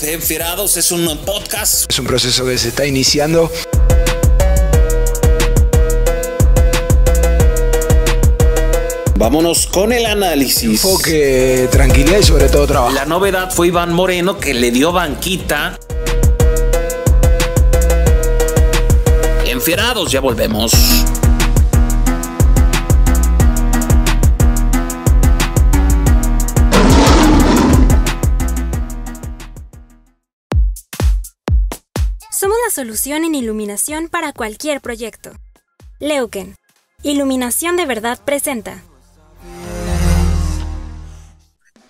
de Enfierados es un podcast. Es un proceso que se está iniciando. Vámonos con el análisis. Enfoque, tranquilidad y sobre todo trabajo. La novedad fue Iván Moreno que le dio banquita. Enfierados, ya volvemos. Solución en iluminación para cualquier proyecto. Leuken. Iluminación de verdad presenta.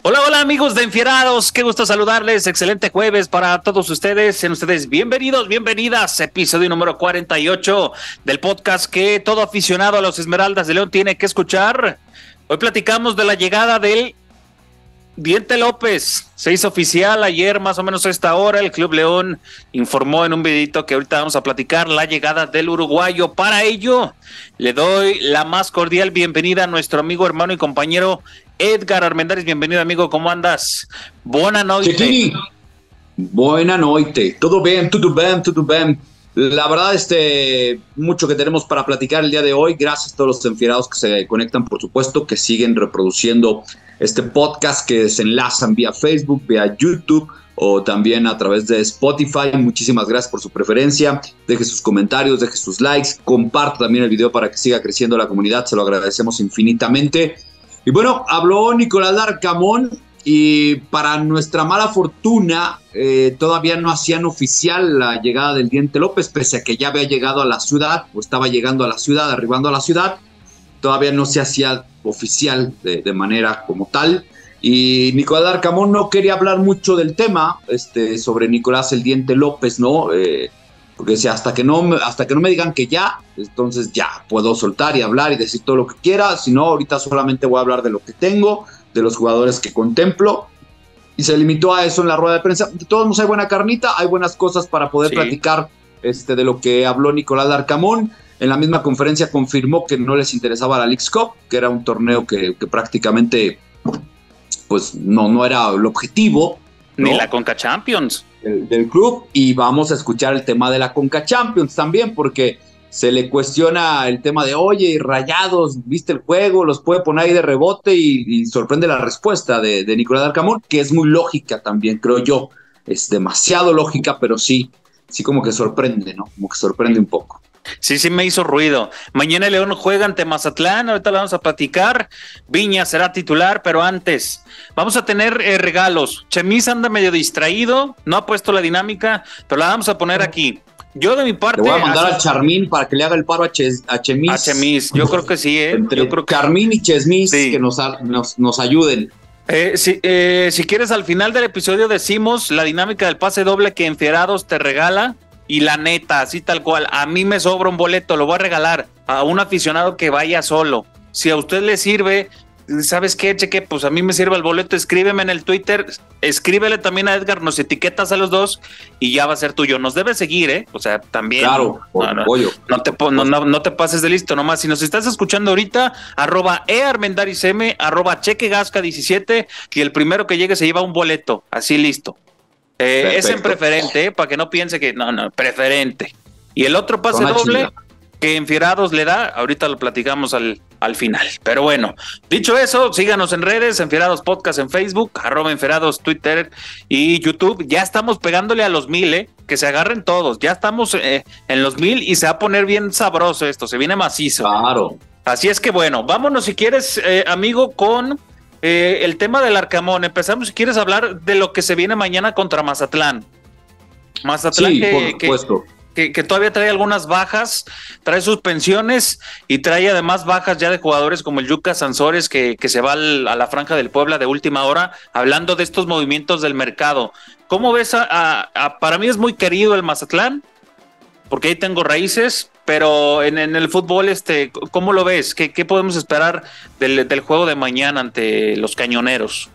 Hola, hola amigos de Enfierados, qué gusto saludarles, excelente jueves para todos ustedes, sean ustedes bienvenidos, bienvenidas, episodio número 48 del podcast que todo aficionado a los Esmeraldas de León tiene que escuchar. Hoy platicamos de la llegada del Diente López, se hizo oficial ayer más o menos a esta hora, el Club León informó en un videito que ahorita vamos a platicar la llegada del uruguayo. Para ello, le doy la más cordial bienvenida a nuestro amigo, hermano y compañero Edgar Armendáriz, bienvenido amigo, ¿cómo andas? Buena noche. Buena noche, todo bien, todo bien, todo bien. La verdad, este, mucho que tenemos para platicar el día de hoy. Gracias a todos los enfierados que se conectan, por supuesto, que siguen reproduciendo este podcast, que se enlazan vía Facebook, vía YouTube o también a través de Spotify. Muchísimas gracias por su preferencia. Deje sus comentarios, deje sus likes, comparta también el video para que siga creciendo la comunidad. Se lo agradecemos infinitamente. Y bueno, habló Nicolás Larcamón y para nuestra mala fortuna eh, todavía no hacían oficial la llegada del Diente López, pese a que ya había llegado a la ciudad o estaba llegando a la ciudad, arribando a la ciudad, todavía no se hacía oficial de, de manera como tal. Y Nicolás Arcamón no quería hablar mucho del tema este, sobre Nicolás el Diente López, ¿no? Eh, porque decía, hasta que, no, hasta que no me digan que ya, entonces ya puedo soltar y hablar y decir todo lo que quiera, si no, ahorita solamente voy a hablar de lo que tengo, de los jugadores que contemplo, y se limitó a eso en la rueda de prensa. De todos modos hay buena carnita, hay buenas cosas para poder Sí. platicar este, de lo que habló Nicolás Larcamón. En la misma conferencia confirmó que no les interesaba la Leagues Cup, que era un torneo que, que prácticamente pues no, no era el objetivo. Ni la Conca Champions. del, del club y vamos a escuchar el tema de la Conca Champions también porque se le cuestiona el tema de oye rayados, viste el juego, los puede poner ahí de rebote y, y sorprende la respuesta de, de Nicolás Arcamón que es muy lógica también creo yo, es demasiado lógica pero sí, sí como que sorprende, ¿no? Como que sorprende un poco. Sí, sí me hizo ruido. Mañana el León juega ante Mazatlán, ahorita la vamos a platicar. Viña será titular, pero antes vamos a tener eh, regalos. Chemis anda medio distraído, no ha puesto la dinámica, pero la vamos a poner aquí. Yo de mi parte... Le voy a mandar así- al Charmín para que le haga el paro a, Ches- a Chemis. a Chemis, yo creo que sí, ¿eh? Entre Yo creo que... Charmín y Chesmis Sí. que nos, a- nos, nos ayuden. Eh, si, eh, si quieres, al final del episodio decimos la dinámica del pase doble que Enfierados te regala. Y la neta, así tal cual, a mí me sobra un boleto, lo voy a regalar a un aficionado que vaya solo. Si a usted le sirve, ¿sabes qué, Cheque? Pues a mí me sirve el boleto, escríbeme en el Twitter, escríbele también a Edgar, nos etiquetas a los dos y ya va a ser tuyo. Nos debe seguir, ¿eh? O sea, también. Claro, No, no, apoyo. no te, no, te pases de listo nomás. Si nos estás escuchando ahorita, arroba earmendarism, arroba chequegasca17 y el primero que llegue se lleva un boleto. Así listo. Eh, es en preferente, eh, para que no piense que no, no, preferente. Y el otro pase doble que Enfierados le da, ahorita lo platicamos al, al final. Pero bueno, dicho eso, síganos en redes, Enfierados Podcast en Facebook, arroba Enfierados Twitter y YouTube. Ya estamos pegándole a los mil, ¿eh? Que se agarren todos. Ya estamos eh, en los mil y se va a poner bien sabroso esto, se viene macizo. Claro. Así es que bueno, vámonos si quieres, eh, amigo, con eh, el tema del Arcamón. Empezamos si quieres hablar de lo que se viene mañana contra Mazatlán. Mazatlán Sí, que, por supuesto. que, que todavía trae algunas bajas, trae suspensiones y trae además bajas ya de jugadores como el Yuca Sansores que, que se va a la franja del Puebla de última hora, hablando de estos movimientos del mercado. ¿Cómo ves? A, para mí es muy querido el Mazatlán, porque ahí tengo raíces, pero en, en el fútbol, este, ¿cómo lo ves? ¿Qué, qué podemos esperar del, del juego de mañana ante los cañoneros?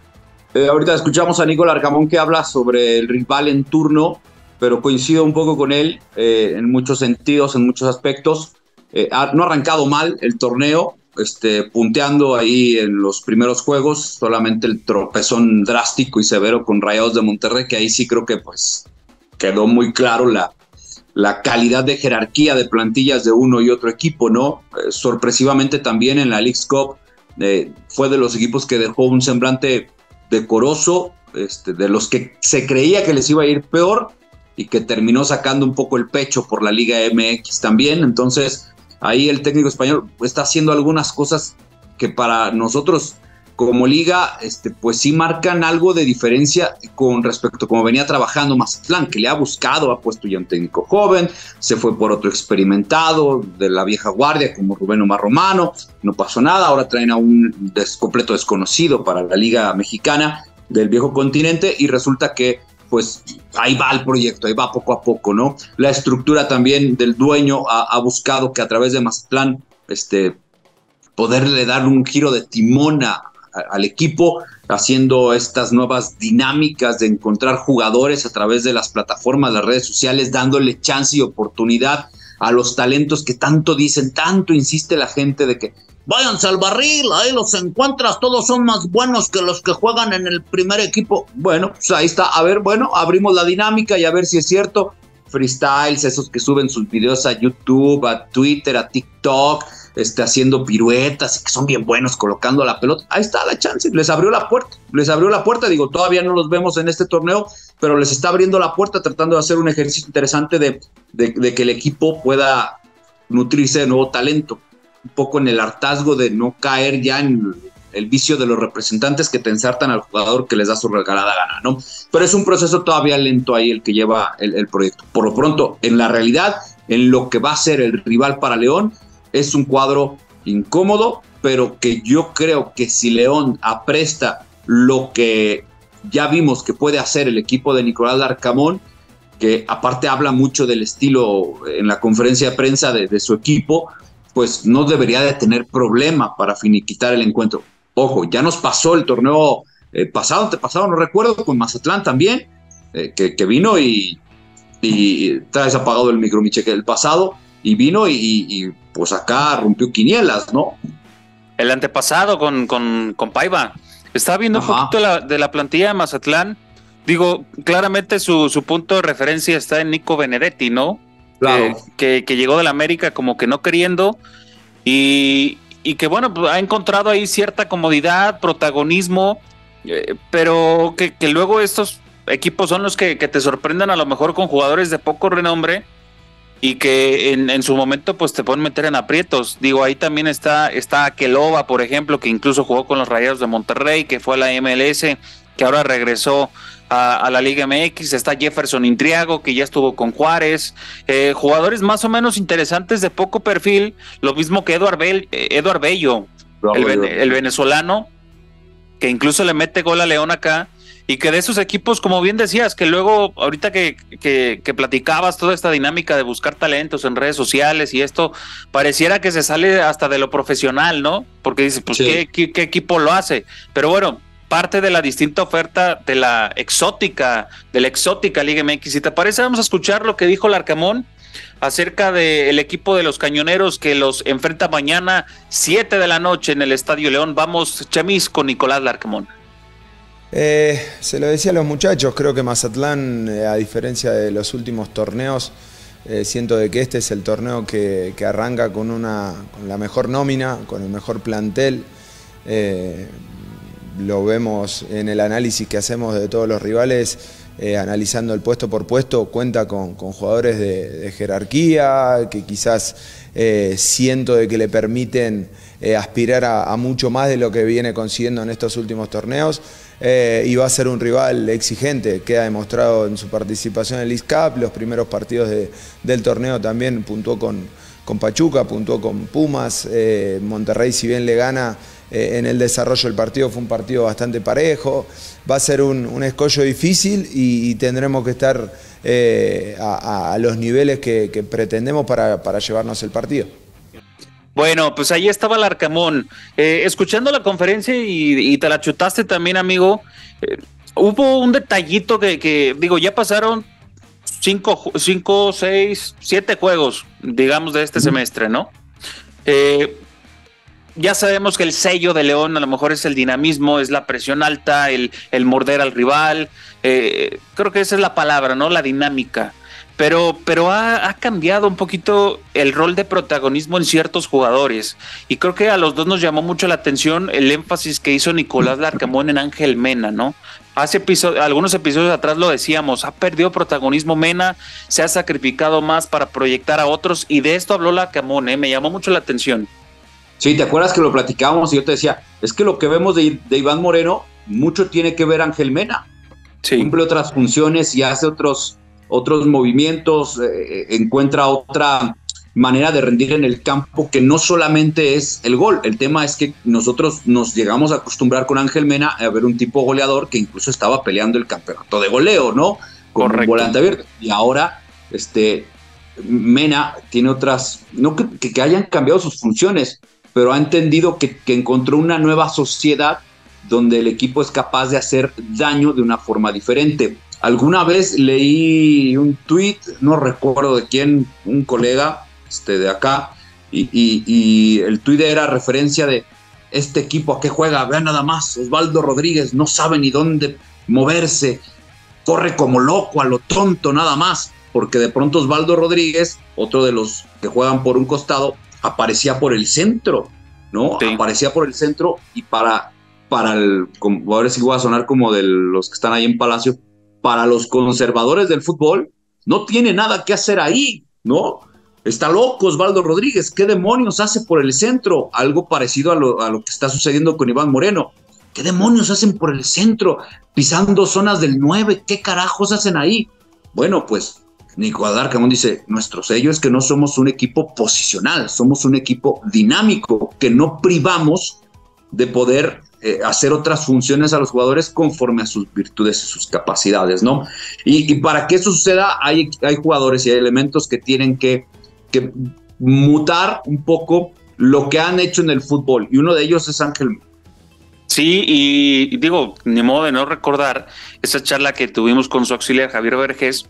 Eh, ahorita escuchamos a Nicolás Arcamón que habla sobre el rival en turno, pero coincido un poco con él eh, en muchos sentidos, en muchos aspectos. Eh, no ha arrancado mal el torneo, este, punteando ahí en los primeros juegos, solamente el tropezón drástico y severo con Rayados de Monterrey, que ahí sí creo que pues quedó muy claro la, la calidad de jerarquía de plantillas de uno y otro equipo, ¿no? Eh, sorpresivamente también en la League's Cup eh, fue de los equipos que dejó un semblante decoroso, este, de los que se creía que les iba a ir peor y que terminó sacando un poco el pecho por la Liga MX también. Entonces, ahí el técnico español está haciendo algunas cosas que para nosotros como liga, este, pues sí marcan algo de diferencia con respecto a cómo venía trabajando Mazatlán, que le ha buscado, ha puesto ya un técnico joven, se fue por otro experimentado de la vieja guardia como Rubén Omar Romano, no pasó nada, ahora traen a un completo desconocido para la liga mexicana del viejo continente y resulta que pues ahí va el proyecto, ahí va poco a poco, ¿no? La estructura también del dueño ha, buscado que a través de Mazatlán, este, poderle dar un giro de timón al equipo, haciendo estas nuevas dinámicas de encontrar jugadores a través de las plataformas, las redes sociales, dándole chance y oportunidad a los talentos que tanto dicen, tanto insiste la gente de que váyanse al barril, ahí los encuentras, todos son más buenos que los que juegan en el primer equipo. Bueno, pues ahí está, a ver, bueno, abrimos la dinámica y a ver si es cierto. Freestyles, esos que suben sus videos a YouTube, a Twitter, a TikTok, este, haciendo piruetas que son bien buenos colocando la pelota. Ahí está la chance, les abrió la puerta, les abrió la puerta. Digo, todavía no los vemos en este torneo, pero les está abriendo la puerta tratando de hacer un ejercicio interesante de, de que el equipo pueda nutrirse de nuevo talento un poco en el hartazgo de no caer ya en el vicio de los representantes que te ensartan al jugador que les da su regalada gana, ¿no? Pero es un proceso todavía lento ahí el que lleva el, proyecto. Por lo pronto, en la realidad, en lo que va a ser el rival para León, es un cuadro incómodo, pero que yo creo que si León apresta lo que ya vimos que puede hacer el equipo de Nicolás Larcamón, que aparte habla mucho del estilo en la conferencia de prensa de su equipo, pues no debería de tener problema para finiquitar el encuentro. Ojo, ya nos pasó el torneo eh, pasado, pasado, no recuerdo, con Mazatlán también, eh, que, vino y, y traes apagado el micro, que el pasado, y vino y, pues acá rompió quinielas, ¿no? El antepasado con, con, con Paiva. Estaba viendo un poquito de la, de la plantilla de Mazatlán. Digo, claramente su, su punto de referencia está en Nico Benedetti, ¿no? Que, llegó de la América como que no queriendo y, que bueno, pues, ha encontrado ahí cierta comodidad, protagonismo, eh, pero que, luego estos equipos son los que, te sorprendan a lo mejor con jugadores de poco renombre y que en, su momento pues te pueden meter en aprietos. Digo, ahí también está, está por ejemplo, que incluso jugó con los Rayados de Monterrey, que fue a la MLS, que ahora regresó a, la Liga MX, está Jefferson Intriago, que ya estuvo con Juárez, eh, jugadores más o menos interesantes de poco perfil, lo mismo que Eduard, eh, Bello, el, venezolano, que incluso le mete gol a León acá, y que de esos equipos, como bien decías, que luego, ahorita que, que, platicabas toda esta dinámica de buscar talentos en redes sociales y esto, pareciera que se sale hasta de lo profesional, ¿no? Porque dice, pues, qué equipo lo hace? Pero bueno, parte de la distinta oferta de la exótica, de la exótica Liga MX. Si te parece, vamos a escuchar lo que dijo Larcamón acerca del equipo de los cañoneros que los enfrenta mañana, 7 de la noche en el Estadio León. Vamos, Chemis, con Nicolás Larcamón. Eh, se lo decía a los muchachos, creo que Mazatlán, eh, a diferencia de los últimos torneos, eh, siento de que este es el torneo que, arranca con, una, con la mejor nómina, con el mejor plantel lo vemos en el análisis que hacemos de todos los rivales, eh, analizando el puesto por puesto, cuenta con, jugadores de, jerarquía, que quizás eh, siento de que le permiten eh, aspirar a, mucho más de lo que viene consiguiendo en estos últimos torneos. y va a ser un rival exigente, queda demostrado en su participación en el ISCAP, los primeros partidos del torneo también puntuó con, con Pachuca, puntuó con Pumas, Monterrey si bien le gana eh, en el desarrollo del partido fue un partido bastante parejo. Va a ser un, escollo difícil y, tendremos que estar eh, a, los niveles que, pretendemos para, llevarnos el partido. Bueno, pues ahí estaba el Arcamón. Eh, escuchando la conferencia y, te la chutaste también, amigo, hubo un detallito que, digo, ya pasaron cinco, cinco, seis, siete juegos, digamos, de este semestre, ¿no? Ya sabemos que el sello de León a lo mejor es el dinamismo, es la presión alta, el, el morder al rival. Eh, creo que esa es la palabra, ¿no? La dinámica. Pero, pero ha, ha, cambiado un poquito el rol de protagonismo en ciertos jugadores. Y creo que a los dos nos llamó mucho la atención el énfasis que hizo Nicolás Larcamón en Ángel Mena, ¿no? Hace episodio, algunos episodios atrás lo decíamos, ha perdido protagonismo Mena, se ha sacrificado más para proyectar a otros y de esto habló Larcamón, ¿eh? me llamó mucho la atención. Sí, ¿te acuerdas que lo platicábamos y yo te decía, es que lo que vemos de, Iván Moreno, mucho tiene que ver Ángel Mena. Cumple otras funciones y hace otros, otros movimientos, eh, eh, encuentra otra manera de rendir en el campo que no solamente es el gol. El tema es que nosotros nos llegamos a acostumbrar con Ángel Mena a ver un tipo goleador que incluso estaba peleando el campeonato de goleo, ¿no? Con un volante abierto. Y ahora, este, Mena tiene otras, no que, que hayan cambiado sus funciones, pero ha entendido que, encontró una nueva sociedad donde el equipo es capaz de hacer daño de una forma diferente. Alguna vez leí un tweet, no recuerdo de quién, un colega este, de acá, y, el tweet era referencia de este equipo a qué juega, vean nada más, Osvaldo Rodríguez no sabe ni dónde moverse, corre como loco, a lo tonto nada más, porque de pronto Osvaldo Rodríguez, otro de los que juegan por un costado, aparecía por el centro, ¿no? Aparecía por el centro y para, para el, como, a ver si voy a sonar como de los que están ahí en Palacio, para los conservadores del fútbol, no tiene nada que hacer ahí, ¿no? Está loco Osvaldo Rodríguez, ¿qué demonios hace por el centro? Algo parecido a lo, a lo que está sucediendo con Iván Moreno. ¿Qué demonios hacen por el centro? Pisando zonas del 9, ¿qué carajos hacen ahí? Bueno, pues Nicolás Arcamón dice, nuestro sello es que no somos un equipo posicional, somos un equipo dinámico, que no privamos de poder eh, hacer otras funciones a los jugadores conforme a sus virtudes y sus capacidades, ¿no? Y, para que eso suceda, hay, jugadores y hay elementos que tienen que, que mutar un poco lo que han hecho en el fútbol, y uno de ellos es Ángel Sí, y digo, ni modo de no recordar esa charla que tuvimos con su auxiliar Javier Vergés,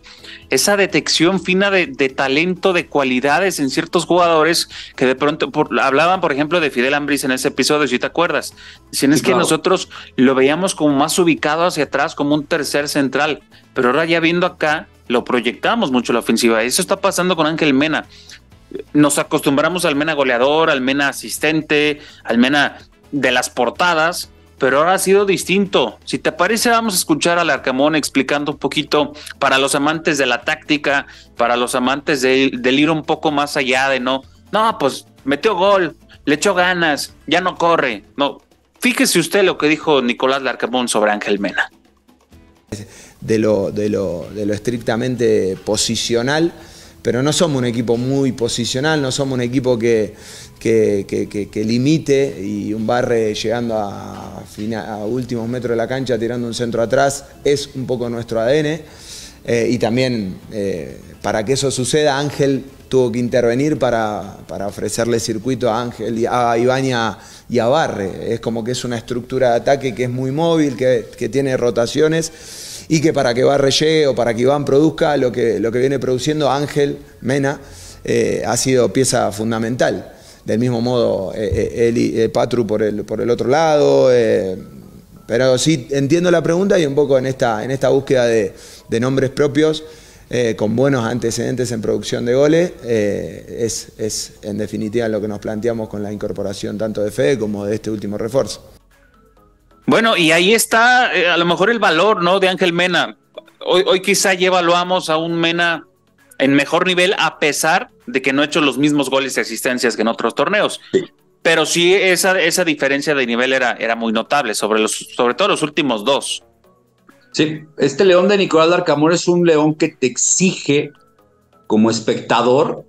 esa detección fina de, talento, de cualidades en ciertos jugadores que de pronto hablaban, por ejemplo, de Fidel Ambris en ese episodio, si te acuerdas. Dicen, es que nosotros lo veíamos como más ubicado hacia atrás, como un tercer central, pero ahora ya viendo acá, lo proyectamos mucho la ofensiva. Eso está pasando con Ángel Mena. Nos acostumbramos al Mena goleador, al Mena asistente, al Mena de las portadas, pero ahora ha sido distinto. Si te parece, vamos a escuchar al Arcamón explicando un poquito para los amantes de la táctica, para los amantes de, del ir un poco más allá de no, no, pues metió gol, le echó ganas, ya no corre. No, fíjese usted lo que dijo Nicolás Larcamón sobre Ángel Mena. De lo, de lo, de lo estrictamente posicional, pero no somos un equipo muy posicional, no somos un equipo que que, limite y un barre llegando a, a, últimos metros de la cancha tirando un centro atrás es un poco nuestro ADN. Eh, y también eh, para que eso suceda, Ángel tuvo que intervenir para, ofrecerle circuito a Ángel, a Iván y a, Barre. Es como que es una estructura de ataque que es muy móvil, que, tiene rotaciones y que para que Barre llegue o para que Iván produzca lo que, lo que viene produciendo Ángel Mena eh, ha sido pieza fundamental del mismo modo eh, eh, Patru por el, por el otro lado. Eh, pero sí entiendo la pregunta y un poco en esta, en esta búsqueda de, nombres propios, con buenos antecedentes en producción de goles, es, es en definitiva lo que nos planteamos con la incorporación tanto de Fede como de este último refuerzo. Bueno, y ahí está a lo mejor el valor ¿no? de Ángel Mena. Hoy, hoy quizá ya evaluamos a un Mena en mejor nivel a pesar de que no ha hecho los mismos goles y asistencias que en otros torneos. Pero sí, esa, esa diferencia de nivel era, era muy notable, sobre, los, sobre todo los últimos dos. Sí, este león de Nicolás Larcamón es un león que te exige como espectador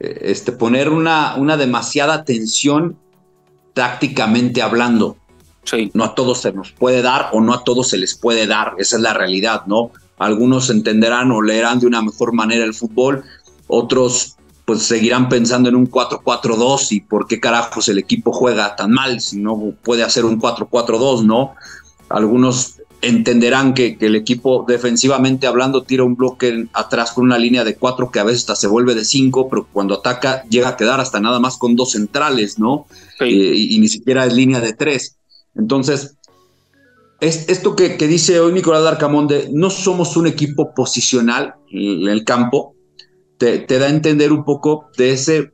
eh, este, poner una, una demasiada atención tácticamente hablando. Sí. No a todos se nos puede dar o no a todos se les puede dar, esa es la realidad, ¿no? Algunos entenderán o leerán de una mejor manera el fútbol, otros pues seguirán pensando en un 4-4-2 y por qué carajos el equipo juega tan mal si no puede hacer un 4-4-2, ¿no? Algunos entenderán que, el equipo defensivamente hablando tira un bloque atrás con una línea de cuatro que a veces hasta se vuelve de cinco, pero cuando ataca llega a quedar hasta nada más con dos centrales, ¿no? Eh, y, ni siquiera es línea de tres. Entonces, es, esto que, dice hoy Nicolás Darcamón de no somos un equipo posicional en el campo, te, te da a entender un poco de ese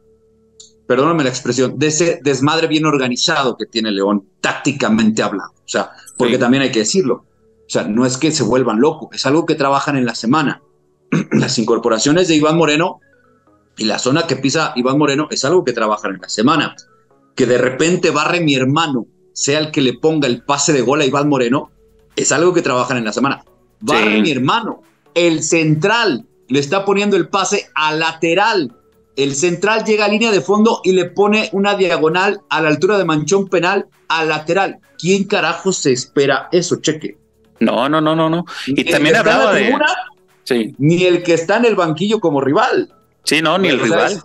perdóname la expresión, de ese desmadre bien organizado que tiene León, tácticamente hablando. O sea, porque también hay que decirlo. O sea, no es que se vuelvan locos, es algo que trabajan en la semana. Las incorporaciones de Iván Moreno y la zona que pisa Iván Moreno es algo que trabajan en la semana. Que de repente barre mi hermano, sea el que le ponga el pase de gol a Iván Moreno, es algo que trabajan en la semana. Barre mi hermano, el central le está poniendo el pase a lateral el central llega a línea de fondo y le pone una diagonal a la altura de manchón penal al lateral. ¿Quién carajo se espera eso, cheque? No, no, no, no, no. Y también hablaba de. sí. Ni el que está en el banquillo como rival. Sí, no, ni el rival.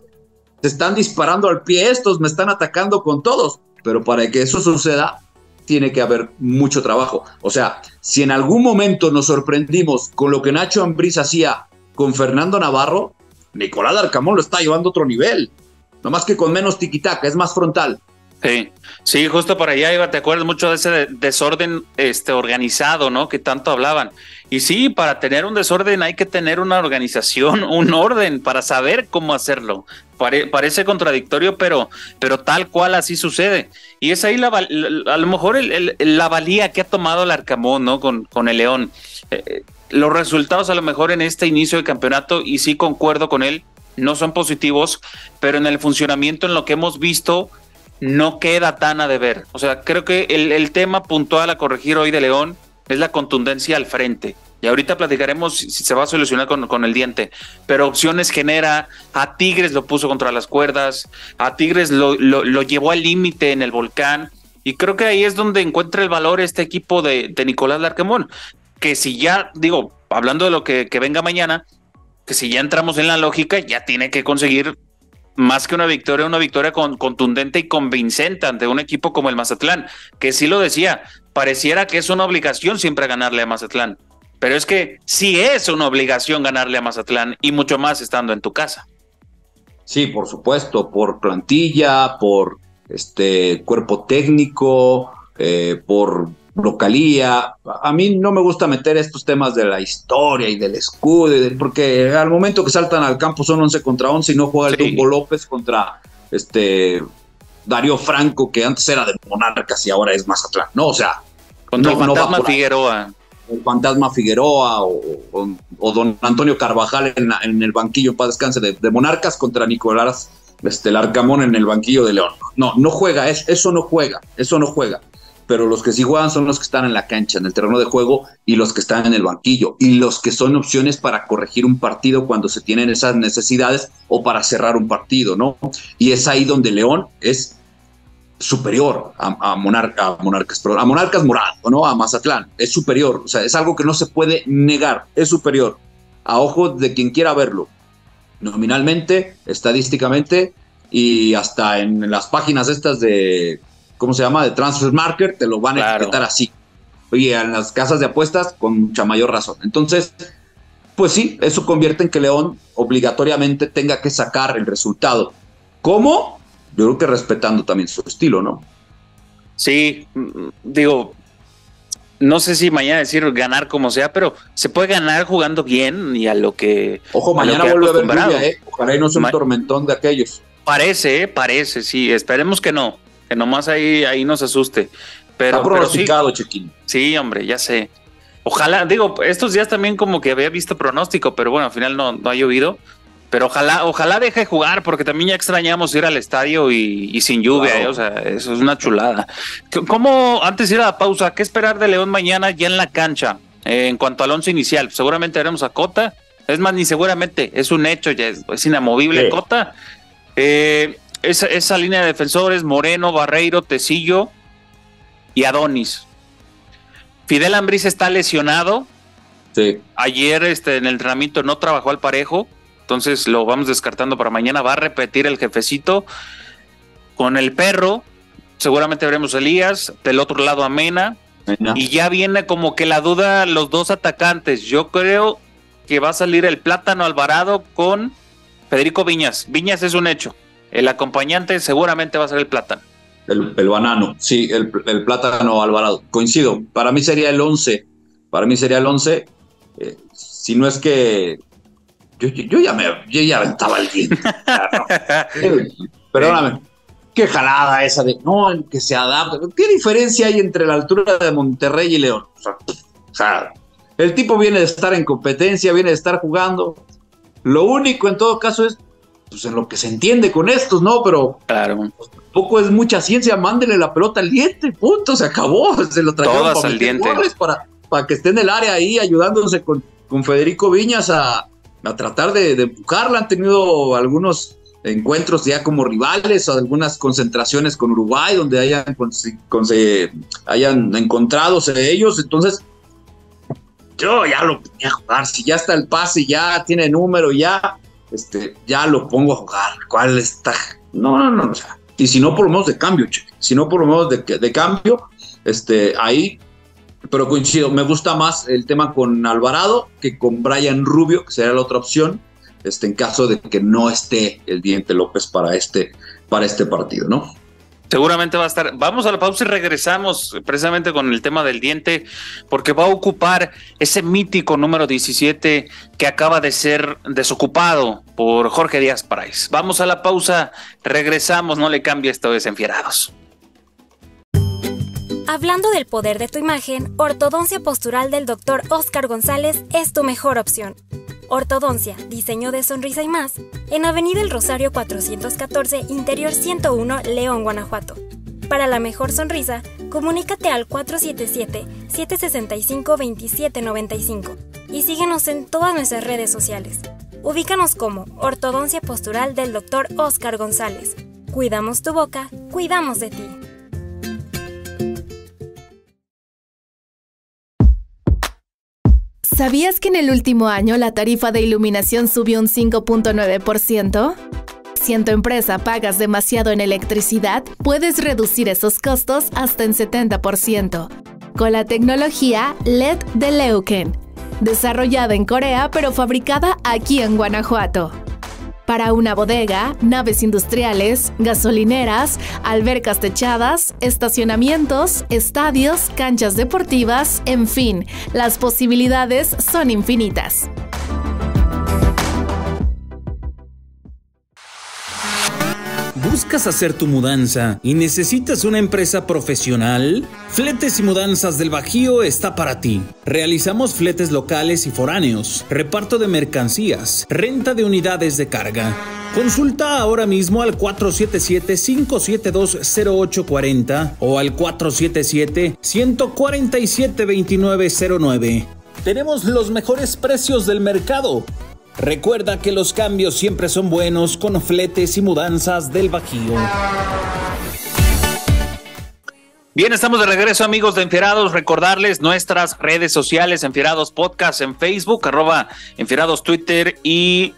Se están disparando al pie estos, me están atacando con todos. Pero para que eso suceda, tiene que haber mucho trabajo. O sea, si en algún momento nos sorprendimos con lo que Nacho Ambriz hacía con Fernando Navarro, Nicolás Arcamón lo está llevando a otro nivel. más que con menos tiquitaca, es más frontal. Sí, sí, justo por allá iba, te acuerdas mucho de ese desorden este, organizado, ¿no? Que tanto hablaban. Y sí, para tener un desorden hay que tener una organización, un orden para saber cómo hacerlo. parece contradictorio, pero, pero tal cual así sucede. Y es ahí la, a lo mejor la valía que ha tomado el Arcamón, ¿no? Con, con el León. Eh, los resultados a lo mejor en este inicio de campeonato, y sí concuerdo con él, no son positivos, pero en el funcionamiento, en lo que hemos visto, no queda tan a deber. O sea, creo que el, tema puntual a corregir hoy de León es la contundencia al frente. Y ahorita platicaremos si, se va a solucionar con, con, el diente. Pero opciones genera, a Tigres lo puso contra las cuerdas, a Tigres lo, lo, llevó al límite en el volcán. Y creo que ahí es donde encuentra el valor este equipo de, de Nicolás Larquemón que si ya, digo, hablando de lo que, venga mañana, que si ya entramos en la lógica, ya tiene que conseguir más que una victoria, una victoria con, contundente y convincente ante un equipo como el Mazatlán, que sí lo decía, pareciera que es una obligación siempre ganarle a Mazatlán, pero es que sí es una obligación ganarle a Mazatlán y mucho más estando en tu casa. Sí, por supuesto, por plantilla, por este cuerpo técnico, eh, por localía. A mí no me gusta meter estos temas de la historia y del escudo, porque al momento que saltan al campo son 11 contra 11 y no juega el sí. López contra este Darío Franco, que antes era de Monarcas y ahora es Mazatlán, ¿no? O sea, contra el Fantasma Figueroa. El Fantasma Figueroa o, Don Antonio Carvajal en, el banquillo para descanse de, Monarcas contra Nicolás este, el Arcamón en el banquillo de León. No, no juega, eso no juega, eso no juega pero los que sí juegan son los que están en la cancha, en el terreno de juego y los que están en el banquillo y los que son opciones para corregir un partido cuando se tienen esas necesidades o para cerrar un partido, ¿no? Y es ahí donde León es superior a, Monarcas, a Monarcas Morado, ¿no? A Mazatlán, es superior, o sea, es algo que no se puede negar, es superior a ojos de quien quiera verlo. Nominalmente, estadísticamente y hasta en las páginas estas de ¿cómo se llama? De Transfer Market, te lo van a etiquetar así. Oye, en las casas de apuestas con mucha mayor razón. Entonces, pues sí, eso convierte en que León obligatoriamente tenga que sacar el resultado. ¿Cómo? Yo creo que respetando también su estilo, ¿no? Sí, mm, digo, no sé si mañana decir ganar como sea, pero se puede ganar jugando bien y a lo que. Ojo, mañana vuelve a haber lluvia, ¿eh? Ojalá y no sea un tormentón de aquellos. Parece, ¿eh? parece, sí. Esperemos que no que nomás ahí, ahí nos asuste. Pero, Está pronosticado, Chequín. Sí, hombre, ya sé. Ojalá, digo, estos días también como que había visto pronóstico, pero bueno, al final no, no ha llovido. Pero ojalá, ojalá deje jugar, porque también ya extrañamos ir al estadio y, sin lluvia, eh, o sea, eso es una chulada. ¿Cómo, antes de ir a la pausa, qué esperar de León mañana ya en la cancha? Eh, en cuanto al once inicial, seguramente veremos a Cota, es más, ni seguramente, es un hecho, ya es, inamovible Cota. Eh, esa, esa línea de defensores, Moreno, Barreiro, Tecillo y Adonis. Fidel Ambris está lesionado. Sí. Ayer este, en el entrenamiento no trabajó al parejo, entonces lo vamos descartando para mañana. Va a repetir el jefecito con el perro. Seguramente veremos a Elías. Del otro lado a Mena. Y ya viene como que la duda los dos atacantes. Yo creo que va a salir el plátano Alvarado con Federico Viñas. Viñas es un hecho. El acompañante seguramente va a ser el plátano. El, banano, sí, el, plátano Alvarado. Coincido. Para mí sería el 11. Para mí sería el 11. Eh, si no es que. Yo, ya me yo ya aventaba el diente. Perdóname. Qué jalada esa de. No, que se adapta. ¿Qué diferencia hay entre la altura de Monterrey y León? O sea, el tipo viene de estar en competencia, viene de estar jugando. Lo único en todo caso es pues, en lo que se entiende con estos, ¿no? Pero claro. Pues, tampoco es mucha ciencia, mándele la pelota al diente, punto, se acabó. Se lo trajeron para, al diente. para, para que esté en el área ahí ayudándose con, con Federico Viñas a, a tratar de, de, empujarla. Han tenido algunos encuentros ya como rivales o algunas concentraciones con Uruguay donde hayan, con, hayan encontrado ellos. Entonces, yo ya lo ponía a jugar. Si ya está el pase, ya tiene número, ya, este, ya lo pongo a jugar. ¿Cuál está? No, no, no. O y si no, por lo menos de cambio. Si no, por lo menos de, de cambio, este, ahí. Pero coincido, me gusta más el tema con Alvarado que con Brian Rubio, que sería la otra opción, este, en caso de que no esté el Diente López para este, para este partido, ¿no? Seguramente va a estar. Vamos a la pausa y regresamos precisamente con el tema del diente, porque va a ocupar ese mítico número 17 que acaba de ser desocupado por Jorge Díaz Price. Vamos a la pausa, regresamos, no le cambie esto desenfierados. Hablando del poder de tu imagen, ortodoncia postural del doctor Oscar González es tu mejor opción. Ortodoncia, diseño de sonrisa y más, en Avenida El Rosario 414, Interior 101, León, Guanajuato. Para la mejor sonrisa, comunícate al 477-765-2795 y síguenos en todas nuestras redes sociales. Ubícanos como Ortodoncia Postural del Dr. Oscar González. Cuidamos tu boca, cuidamos de ti. ¿Sabías que en el último año la tarifa de iluminación subió un 5.9%? Si en tu empresa pagas demasiado en electricidad, puedes reducir esos costos hasta en 70%. Con la tecnología LED de Leuken, desarrollada en Corea pero fabricada aquí en Guanajuato para una bodega, naves industriales, gasolineras, albercas techadas, estacionamientos, estadios, canchas deportivas, en fin, las posibilidades son infinitas. ¿Buscas hacer tu mudanza y necesitas una empresa profesional? Fletes y Mudanzas del Bajío está para ti. Realizamos fletes locales y foráneos, reparto de mercancías, renta de unidades de carga. Consulta ahora mismo al 477-572-0840 o al 477-147-2909. Tenemos los mejores precios del mercado. Recuerda que los cambios siempre son buenos con fletes y mudanzas del Bajío. Bien, estamos de regreso amigos de Enfierados. Recordarles nuestras redes sociales, Enfierados Podcast en Facebook, arroba Enfierados Twitter y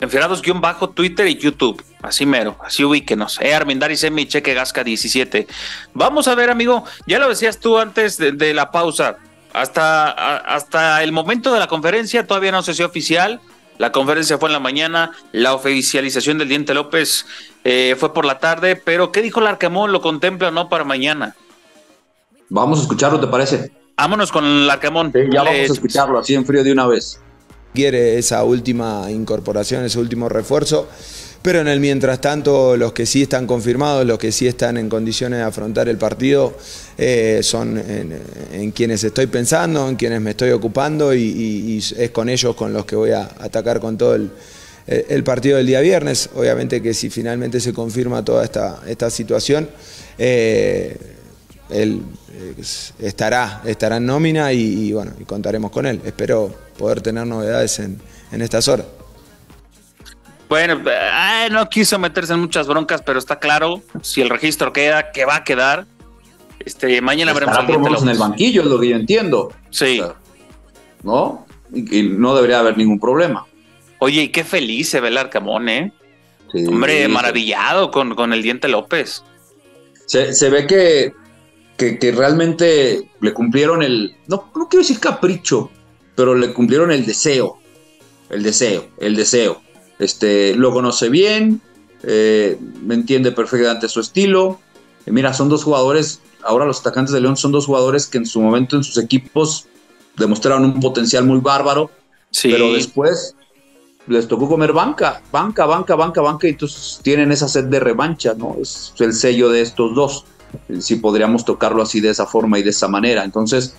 Enfierados-bajo Twitter y YouTube. Así mero, así ubíquenos. Eh, Armindari Semi, Cheque Gasca 17. Vamos a ver, amigo, ya lo decías tú antes de, la pausa. Hasta, hasta el momento de la conferencia todavía no se hizo oficial la conferencia fue en la mañana, la oficialización del Diente López eh, fue por la tarde, pero ¿qué dijo el Arcamón? ¿Lo contempla o no para mañana? Vamos a escucharlo, ¿te parece? Vámonos con el Arcamón. ya vamos a escucharlo así en frío de una vez. Quiere esa última incorporación, ese último refuerzo. Pero en el mientras tanto, los que sí están confirmados, los que sí están en condiciones de afrontar el partido, eh, son en, quienes estoy pensando, en quienes me estoy ocupando y, es con ellos con los que voy a atacar con todo el, partido del día viernes. Obviamente que si finalmente se confirma toda esta, esta situación, eh, él eh, estará, estará en nómina y, bueno, contaremos con él. Espero poder tener novedades en, en estas horas. Bueno, no quiso meterse en muchas broncas, pero está claro, si el registro queda, que va a quedar. Este, mañana veremos al en el banquillo, es lo que yo entiendo. Sí. ¿No? Y, no debería haber ningún problema. Oye, y qué feliz se ve el Arcamón, ¿eh? Hombre, maravillado con, con, el Diente López. Se, ve que, que, que realmente le cumplieron el, no, no quiero decir capricho, pero le cumplieron el deseo, el deseo, el deseo. Este, lo conoce bien, eh, me entiende perfectamente su estilo. mira, son dos jugadores, ahora los atacantes de León son dos jugadores que en su momento en sus equipos demostraron un potencial muy bárbaro, pero después les tocó comer banca, banca, banca, banca, banca, y entonces tienen esa sed de revancha, ¿no? Es el sello de estos dos, si podríamos tocarlo así de esa forma y de esa manera. Entonces,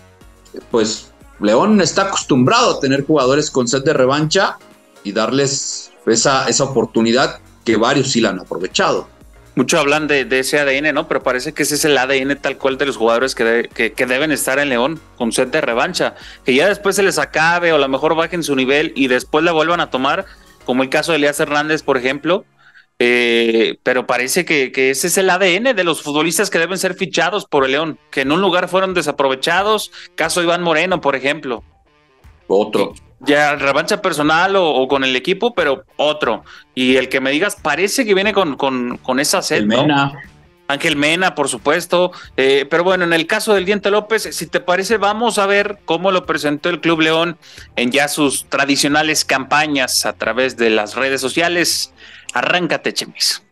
pues León está acostumbrado a tener jugadores con sed de revancha y darles esa, esa oportunidad que varios sí la han aprovechado. Mucho hablan de, ese ADN, ¿no? Pero parece que ese es el ADN tal cual de los jugadores que, que, deben estar en León con sed de revancha. Que ya después se les acabe o a lo mejor bajen su nivel y después la vuelvan a tomar, como el caso de Elías Hernández, por ejemplo. Eh, pero parece que, que, ese es el ADN de los futbolistas que deben ser fichados por el León, que en un lugar fueron desaprovechados. Caso Iván Moreno, por ejemplo. Otro ya revancha personal o, con el equipo, pero otro. Y el que me digas, parece que viene con, con, con esa sed. Mena. Ángel Mena, por supuesto. Eh, pero bueno, en el caso del Diente López, si te parece, vamos a ver cómo lo presentó el Club León en ya sus tradicionales campañas a través de las redes sociales. Arráncate, Chemis.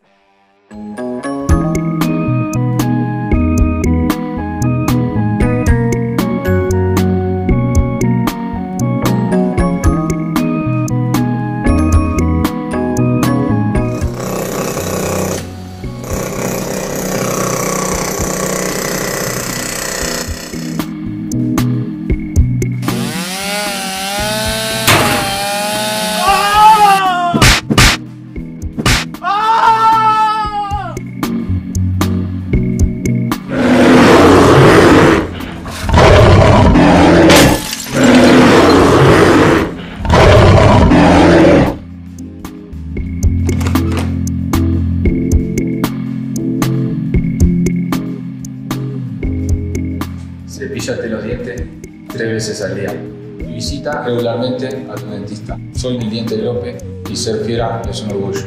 Dentista. Soy diente López y ser fiera es un orgullo.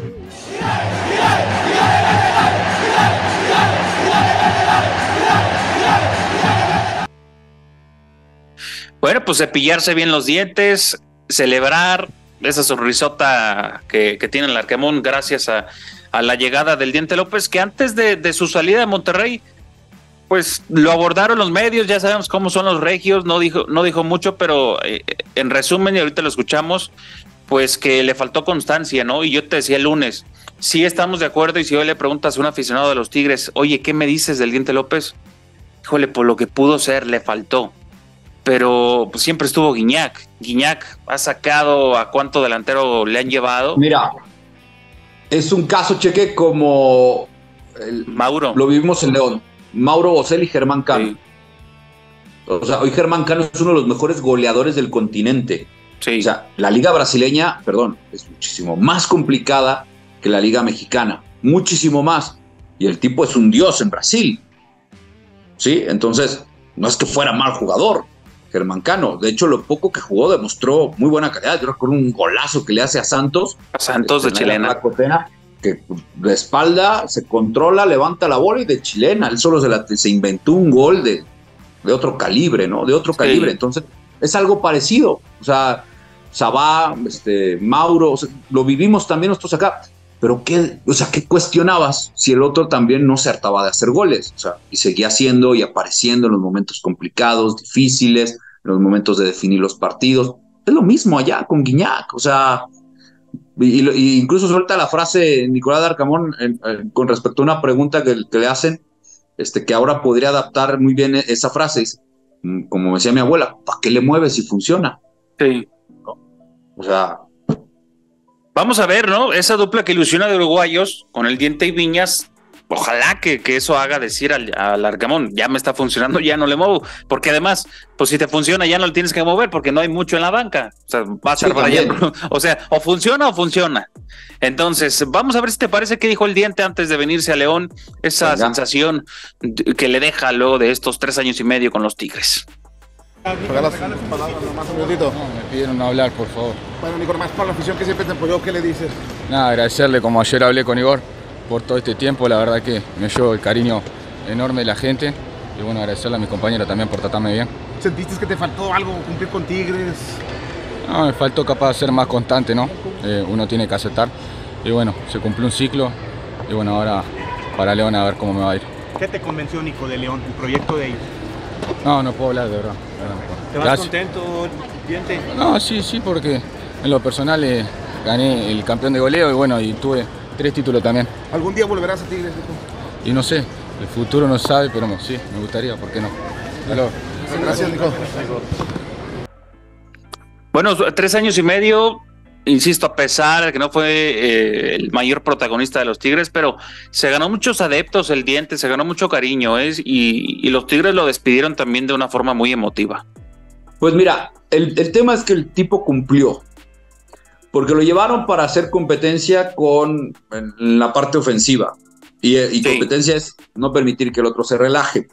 Bueno, pues cepillarse bien los dientes, celebrar esa sonrisota que, tiene el Arquemón gracias a, la llegada del Diente López, que antes de su salida de Monterrey pues lo abordaron los medios, ya sabemos cómo son los regios, no dijo, no dijo mucho, pero eh, en resumen, y ahorita lo escuchamos, pues que le faltó constancia, ¿no? Y yo te decía el lunes, sí estamos de acuerdo, y si hoy le preguntas a un aficionado de los Tigres, oye, ¿qué me dices del Diente López? Híjole, por lo que pudo ser, le faltó. Pero pues, siempre estuvo Guiñac. Guiñac ha sacado a cuánto delantero le han llevado. Mira, es un caso, cheque, como el, Mauro. Lo vivimos en León Mauro Bosel y Germán Cano. O sea, hoy Germán Cano es uno de los mejores goleadores del continente. O sea, la liga brasileña, perdón, es muchísimo más complicada que la liga mexicana. Muchísimo más. Y el tipo es un dios en Brasil. ¿Sí? Entonces, no es que fuera mal jugador, Germán Cano. De hecho, lo poco que jugó demostró muy buena calidad. Yo recuerdo un golazo que le hace a Santos. A Santos de este, Chilena que de espalda se controla, levanta la bola y de chilena. Él solo se, se inventó un gol de, de, otro calibre, ¿no? De otro calibre. Entonces, es algo parecido. O sea, Sabá, este, Mauro, lo vivimos también nosotros acá. Pero qué, o sea, ¿qué cuestionabas si el otro también no se hartaba de hacer goles? O sea, y seguía haciendo y apareciendo en los momentos complicados, difíciles, en los momentos de definir los partidos. Es lo mismo allá con Guiñac. O sea, y, incluso suelta la frase Nicolás de Arcamón con respecto a una pregunta que, le hacen, este, que ahora podría adaptar muy bien esa frase. Mm, como decía mi abuela, ¿para qué le mueves si funciona? Sí. O sea. Vamos a ver, ¿no? Esa dupla que ilusiona de uruguayos con el diente y viñas ojalá que, que, eso haga decir al, al, Arcamón, ya me está funcionando, ya no le muevo, porque además, pues si te funciona, ya no lo tienes que mover porque no hay mucho en la banca. O sea, va a ser para allá. O sea, o funciona o funciona. Entonces, vamos a ver si te parece que dijo el diente antes de venirse a León, esa sensación que le deja luego de estos tres años y medio con los Tigres. Palabras, más un minutito. No, me pidieron no hablar, por favor. Bueno, Igor, más para la afición que siempre te apoyó, ¿qué le dices? Nada, agradecerle, como ayer hablé con Igor, por todo este tiempo. La verdad que me llevo el cariño enorme de la gente y bueno, agradecerle a mi compañero también por tratarme bien. ¿Sentiste que te faltó algo cumplir con Tigres? No, me faltó capaz de ser más constante, ¿no? Eh, uno tiene que aceptar. Y bueno, se cumplió un ciclo y bueno, ahora para León a ver cómo me va a ir. ¿Qué te convenció, Nico, de León, el proyecto de ellos? No, no puedo hablar de verdad. ¿Te vas contento, diente? No, sí, sí, porque en lo personal eh, gané el campeón de goleo y bueno, y tuve tres títulos también. ¿Algún día volverás a Tigres? Y no sé, el futuro no sabe, pero sí, me gustaría, ¿por qué no? Luego. Gracias, Nico. Bueno, tres años y medio, insisto, a pesar de que no fue eh, el mayor protagonista de los Tigres, pero se ganó muchos adeptos el diente, se ganó mucho cariño, ¿es? Y, y los Tigres lo despidieron también de una forma muy emotiva. Pues mira, el, el tema es que el tipo cumplió. Porque lo llevaron para hacer competencia con en la parte ofensiva. Y, y Sí. competencia es no permitir que el otro se relaje.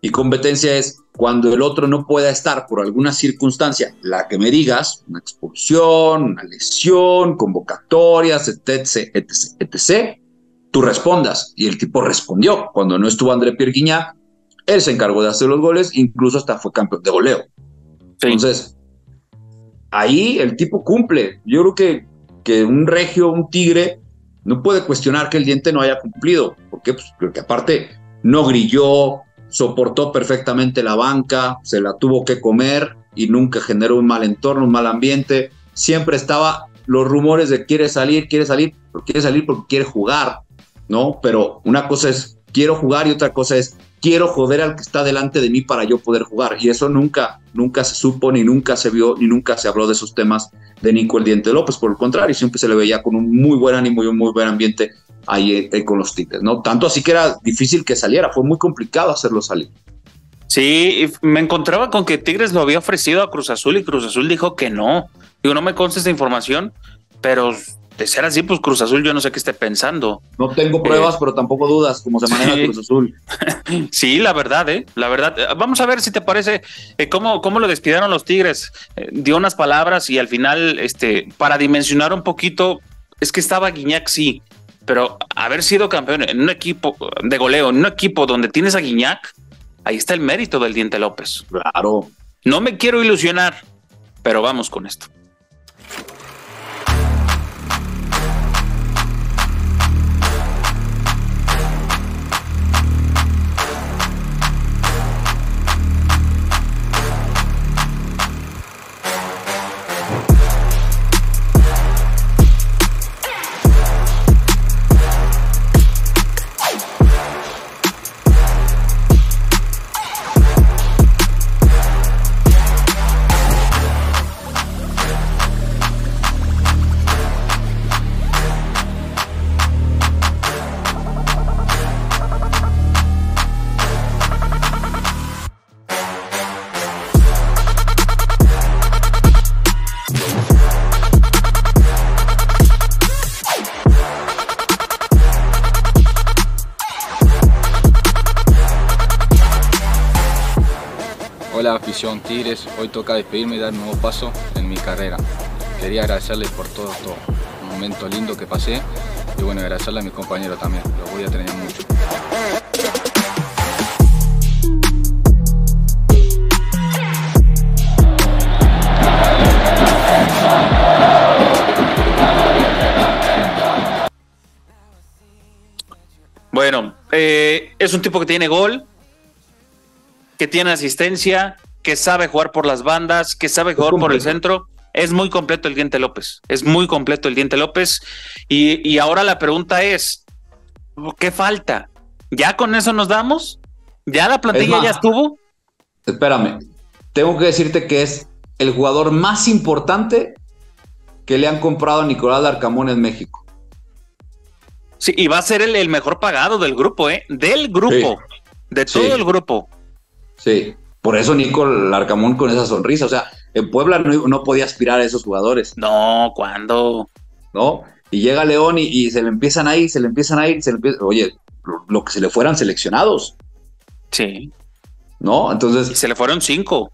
Y competencia es cuando el otro no pueda estar por alguna circunstancia, la que me digas, una expulsión, una lesión, convocatorias, etc., etc., etc., tú respondas. Y el tipo respondió. Cuando no estuvo André Pierre Guignac, él se encargó de hacer los goles, incluso hasta fue campeón de goleo. Sí. Entonces, ahí el tipo cumple. Yo creo que, que un regio, un tigre, no puede cuestionar que el diente no haya cumplido. ¿Por qué? Pues porque aparte no grilló, soportó perfectamente la banca, se la tuvo que comer y nunca generó un mal entorno, un mal ambiente. Siempre estaba los rumores de quiere salir, quiere salir, pero quiere salir porque quiere jugar, ¿no? Pero una cosa es quiero jugar y otra cosa es quiero joder al que está delante de mí para yo poder jugar. Y eso nunca, nunca se supo, ni nunca se vio, ni nunca se habló de esos temas de Nico el Diente López. Por el contrario, siempre se le veía con un muy buen ánimo y un muy buen ambiente ahí eh, con los Tigres, ¿no? Tanto así que era difícil que saliera, fue muy complicado hacerlo salir. Sí, me encontraba con que Tigres lo había ofrecido a Cruz Azul y Cruz Azul dijo que no. Digo, no me consta esta información, pero de ser así, pues Cruz Azul yo no sé qué esté pensando. No tengo pruebas, Eh, pero tampoco dudas cómo se maneja sí. Cruz Azul. Sí, la verdad, ¿eh? La verdad. Eh, Vamos a ver si te parece eh, cómo, cómo lo despidieron los Tigres. Eh, dio unas palabras y al final, este, para dimensionar un poquito, es que estaba Guiñac, sí, pero haber sido campeón en un equipo de goleo, en un equipo donde tienes a Guiñac, ahí está el mérito del Diente López. Claro. No me quiero ilusionar, pero vamos con esto. Hoy toca despedirme y dar un nuevo paso en mi carrera. Quería agradecerles por todo esto, un momento lindo que pasé y bueno, agradecerle a mis compañeros también, los voy a tener mucho. Bueno, eh, es un tipo que tiene gol, que tiene asistencia, que sabe jugar por las bandas, que sabe jugar por el centro. Es muy completo el Diente López. Es muy completo el Diente López. Y, y ahora la pregunta es: ¿qué falta? ¿Ya con eso nos damos? ¿Ya la plantilla ya estuvo? Espérame, tengo que decirte que es el jugador más importante que le han comprado a Nicolás Larcamón en México. Sí, y va a ser el, el mejor pagado del grupo, ¿eh? Del grupo. De todo Sí. el grupo. Sí, por eso Nico Larcamón con esa sonrisa. O sea, en Puebla no, no podía aspirar a esos jugadores, No, ¿cuándo? ¿no? Y llega León y, y se le empiezan a ir, se le empiezan a ir, se le empieza, oye, lo, lo que se le fueran seleccionados, Sí. ¿no? Y Entonces, se le fueron cinco.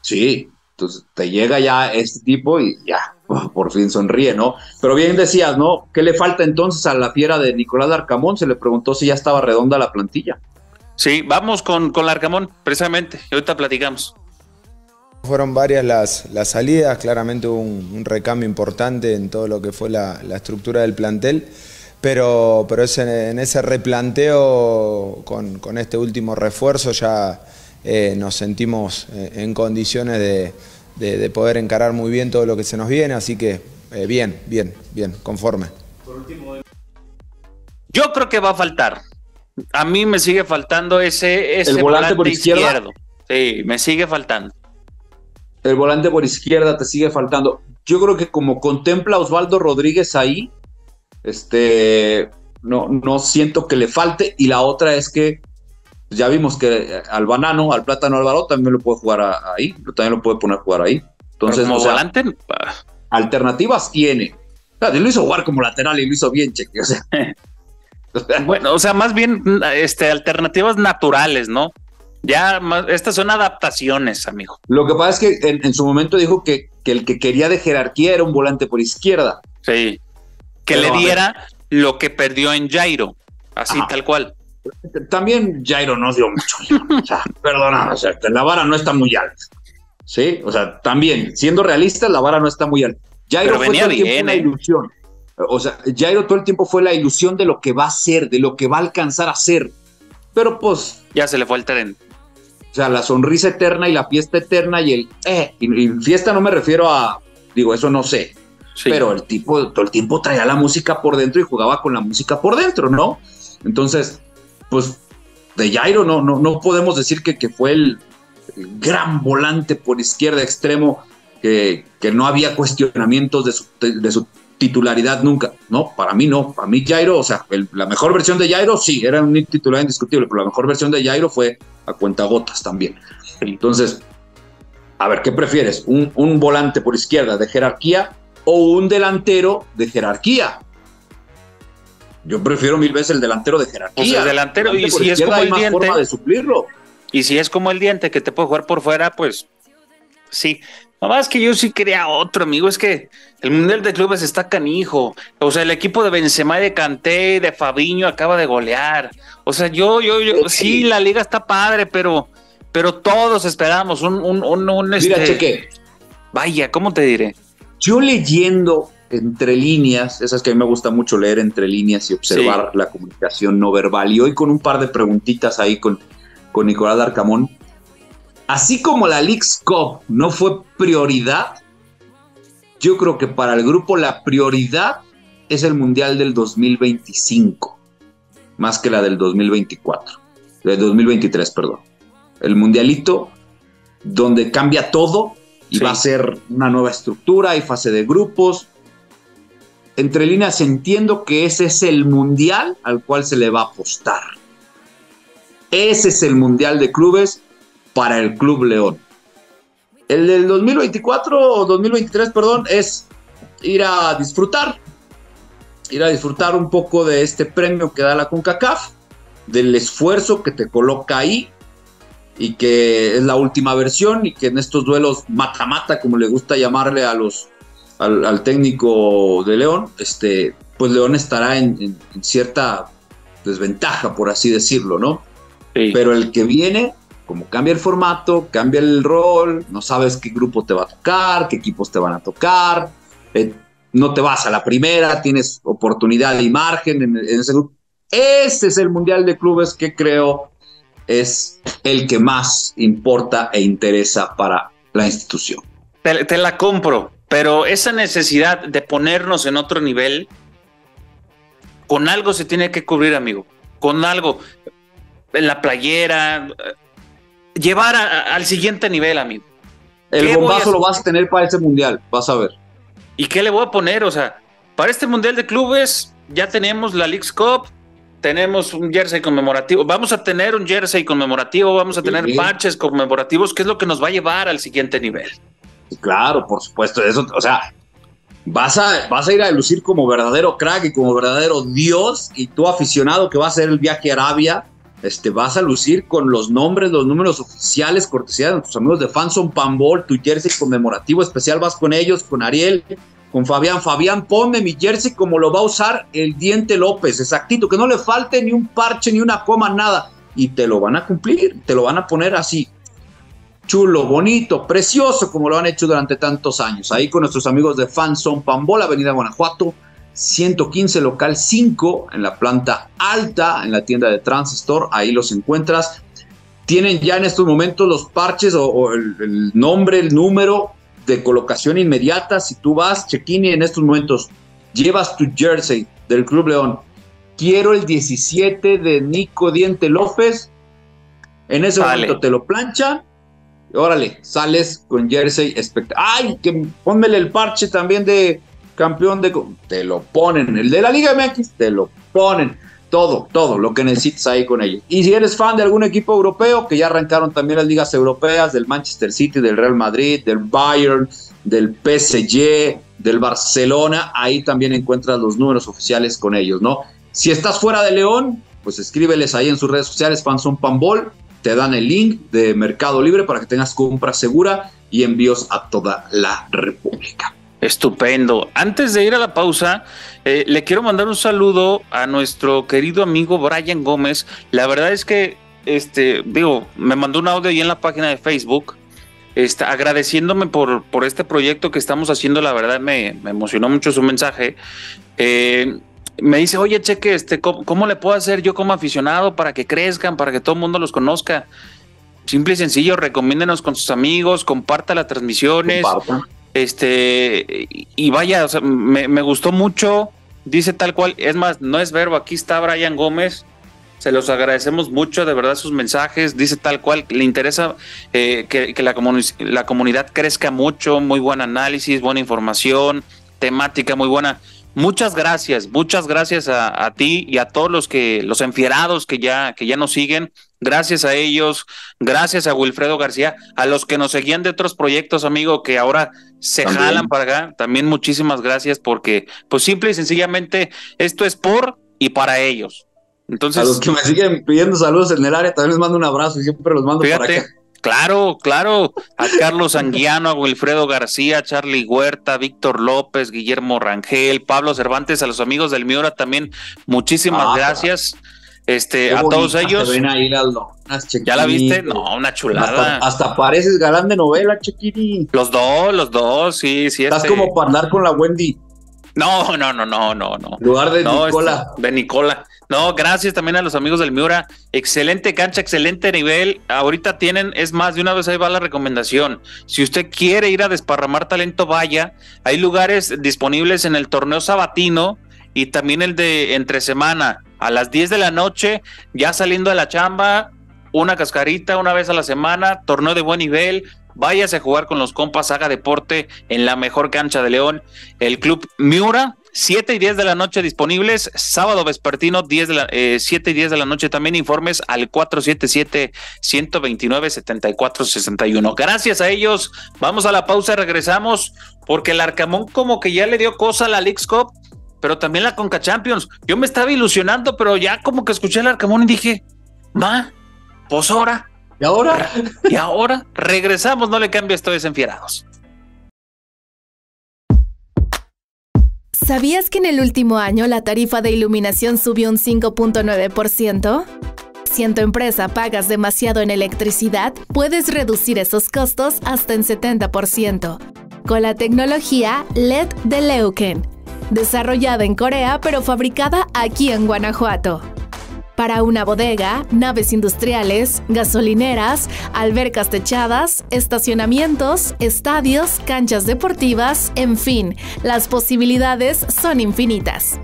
sí, entonces te llega ya este tipo y ya, por fin sonríe, ¿no? Pero bien decías, ¿no? ¿Qué le falta entonces a la fiera de Nicolás Larcamón? Se le preguntó si ya estaba redonda la plantilla. Sí, vamos con, con Larcamón, precisamente, y ahorita platicamos. Fueron varias las, las salidas, claramente hubo un, un, recambio importante en todo lo que fue la, la estructura del plantel, pero, pero es en, ese replanteo con, con, este último refuerzo ya eh, nos sentimos eh, en condiciones de, de, de, poder encarar muy bien todo lo que se nos viene, así que eh, bien, bien, bien, conforme. Yo creo que va a faltar. A mí me sigue faltando ese, ese ¿El volante, volante por izquierda? izquierdo. Sí, me sigue faltando el volante por izquierda te sigue faltando. Yo creo que como contempla Osvaldo Rodríguez ahí, este, no, no siento que le falte. Y la otra es que ya vimos que al banano, al plátano Álvaro también lo puede jugar ahí, también lo puede poner a jugar ahí. Entonces, como o sea, volante, alternativas tiene. O sea, lo hizo jugar como lateral y lo hizo bien, cheque. O sea. bueno, o sea, más bien este, alternativas naturales, ¿no? Ya, estas son adaptaciones, amigo. Lo que pasa es que en, en su momento dijo que, que, el que quería de jerarquía era un volante por izquierda. Sí. Que Pero, le diera lo que perdió en Jairo, así Ajá. tal cual. También Jairo nos dio mucho. o sea, perdona, o sea, la vara no está muy alta. Sí, o sea, también, siendo realistas, la vara no está muy alta. Jairo Pero venía fue bien, una ¿eh? ilusión. O sea, Jairo todo el tiempo fue la ilusión de lo que va a ser, de lo que va a alcanzar a ser. Pero pues. Ya se le fue el tren. O sea, la sonrisa eterna y la fiesta eterna y el. Eh, y, y fiesta no me refiero a. Digo, eso no sé. Sí. Pero el tipo todo el tiempo traía la música por dentro y jugaba con la música por dentro, ¿no? Entonces, pues de Jairo no, no, no podemos decir que, que fue el, el, gran volante por izquierda extremo, que, que no había cuestionamientos de su, de, de su, titularidad nunca. No, para mí no. Para mí Jairo, o sea, el, la mejor versión de Jairo sí, era un titular indiscutible, pero la mejor versión de Jairo fue a cuentagotas también. Entonces, a ver, ¿qué prefieres? ¿Un, un volante por izquierda de jerarquía o un delantero de jerarquía? Yo prefiero mil veces el delantero de jerarquía. O sea, el delantero, y si es como el diente. forma de suplirlo. Y si es como el diente que te puede jugar por fuera, pues sí. Nada más que yo sí quería otro, amigo. Es que el Mundial de Clubes está canijo. O sea, el equipo de Benzema de Kanté, de Fabiño acaba de golear. O sea, yo, yo, yo, sí, la liga está padre, pero, pero todos esperamos un, un, un, un Mira, este... cheque. Vaya, ¿cómo te diré? Yo leyendo entre líneas, esas que a mí me gusta mucho leer entre líneas y observar sí. la comunicación no verbal. Y hoy con un par de preguntitas ahí con, con Nicolás Darcamón. Así como la League's Cup no fue prioridad, yo creo que para el grupo la prioridad es el Mundial del 2025, más que la del 2024, del 2023, perdón. El Mundialito donde cambia todo y sí. va a ser una nueva estructura y fase de grupos. Entre líneas entiendo que ese es el mundial al cual se le va a apostar. Ese es el mundial de clubes para el Club León. El del 2024 o 2023, perdón, es ir a disfrutar, ir a disfrutar un poco de este premio que da la CONCACAF, del esfuerzo que te coloca ahí y que es la última versión y que en estos duelos mata-mata, como le gusta llamarle a los al, al, técnico de León, este, pues León estará en, en, en cierta desventaja, por así decirlo, ¿no? Sí. Pero el que viene, como cambia el formato, cambia el rol, no sabes qué grupo te va a tocar, qué equipos te van a tocar, eh, no te vas a la primera, tienes oportunidad y margen en, ese grupo. Ese es el Mundial de Clubes que creo es el que más importa e interesa para la institución. Te, te, la compro, pero esa necesidad de ponernos en otro nivel, con algo se tiene que cubrir, amigo. Con algo, en la playera, llevar a, a, al siguiente nivel, amigo. El bombazo lo vas a tener para ese mundial, vas a ver. ¿Y qué le voy a poner? O sea, para este mundial de clubes ya tenemos la League's Cup, tenemos un jersey conmemorativo, vamos a tener un jersey conmemorativo, vamos a tener sí. parches conmemorativos, que es lo que nos va a llevar al siguiente nivel. Claro, por supuesto, eso, o sea, vas a, vas a ir a lucir como verdadero crack y como verdadero dios, y tú aficionado que va a hacer el viaje a Arabia, este, vas a lucir con los nombres, los números oficiales, cortesía de nuestros amigos de Fanson Pambol, tu jersey conmemorativo especial, vas con ellos, con Ariel, con Fabián. Fabián, ponme mi jersey como lo va a usar el Diente López, exactito, que no le falte ni un parche, ni una coma, nada. y te lo van a cumplir, te lo van a poner así, chulo, bonito, precioso, como lo han hecho durante tantos años. Ahí con nuestros amigos de Fanson Pambola, Avenida Guanajuato, 115 local 5 en la planta alta, en la tienda de Transistor, ahí los encuentras. Tienen ya en estos momentos los parches o, el, nombre, el número de colocación inmediata. Si tú vas, Chequini, en estos momentos llevas tu jersey del Club León. Quiero el 17 de Nico Diente López. En ese momento te lo planchan. órale, sales con jersey espectacular. ¡Ay! Que pónmele el parche también de campeón de... Te lo ponen. El de la Liga MX, te lo ponen. Todo, todo lo que necesitas ahí con ellos. Y si eres fan de algún equipo europeo, que ya arrancaron también las ligas europeas, del Manchester City, del Real Madrid, del Bayern, del PSG, del Barcelona, ahí también encuentras los números oficiales con ellos, ¿no? Si estás fuera de León, pues escríbeles ahí en sus redes sociales, Panzón Pambol, te dan el link de Mercado Libre para que tengas compra segura y envíos a toda la República. Estupendo. Antes de ir a la pausa, eh, le quiero mandar un saludo a nuestro querido amigo Brian Gómez. La verdad es que, este, digo, me mandó un audio ahí en la página de Facebook, está agradeciéndome por, por este proyecto que estamos haciendo. La verdad me, emocionó mucho su mensaje. Eh, me dice, oye, cheque, este, ¿cómo, le puedo hacer yo como aficionado para que crezcan, para que todo el mundo los conozca? Simple y sencillo, recomiéndenos con sus amigos, comparta las transmisiones. Este, y vaya, me, gustó mucho, dice tal cual, es más, no es verbo, aquí está Brian Gómez, se los agradecemos mucho, de verdad, sus mensajes, dice tal cual, le interesa eh, que, la, la comunidad crezca mucho, muy buen análisis, buena información, temática muy buena. Muchas gracias, muchas gracias a, ti y a todos los que, los enfierados que ya, que ya nos siguen. Gracias a ellos, gracias a Wilfredo García, a los que nos seguían de otros proyectos, amigo, que ahora se jalan para acá. También muchísimas gracias porque, pues simple y sencillamente, esto es por y para ellos. Entonces, a los que me siguen pidiendo saludos en el área, también les mando un abrazo y siempre los mando para acá. Claro, claro. A Carlos Anguiano, a Wilfredo García, Charlie Huerta, Víctor López, Guillermo Rangel, Pablo Cervantes, a los amigos del Miura también, muchísimas ah, gracias. Este, a todos ellos. ¿Ya la viste? No, una chulada. Hasta, pareces galán de novela, Chequiri. Los dos, los dos, sí, sí. Estás este como para andar con la Wendy. No, no, no, no, no, no. Lugar de Nicola. Este, de Nicola. No, gracias también a los amigos del Miura. Excelente cancha, excelente nivel. Ahorita tienen, es más, de una vez ahí va la recomendación. Si usted quiere ir a desparramar talento, vaya. Hay lugares disponibles en el torneo sabatino y también el de entre semana. A las 10 de la noche, ya saliendo de la chamba, una cascarita una vez a la semana, torneo de buen nivel, váyase a jugar con los compas, haga deporte en la mejor cancha de León, el Club Miura. 7 y 10 de la noche disponibles, sábado vespertino 10 de la, 7 y 10 de la noche también informes al 477-129-7461. Gracias a ellos, vamos a la pausa, regresamos porque el Arcamón como que ya le dio cosa a la Leagues Cup, pero también la Conca Champions. Yo me estaba ilusionando, pero ya como que escuché el Arcamón y dije, va, pues ahora, ¿Y ahora? Y ahora regresamos, no le cambie esto desenfierados. ¿Sabías que en el último año la tarifa de iluminación subió un 5.9%? Si en tu empresa pagas demasiado en electricidad, puedes reducir esos costos hasta en 70%. Con la tecnología LED de Leuken, desarrollada en Corea pero fabricada aquí en Guanajuato para una bodega, naves industriales, gasolineras, albercas techadas, estacionamientos, estadios, canchas deportivas, en fin, las posibilidades son infinitas.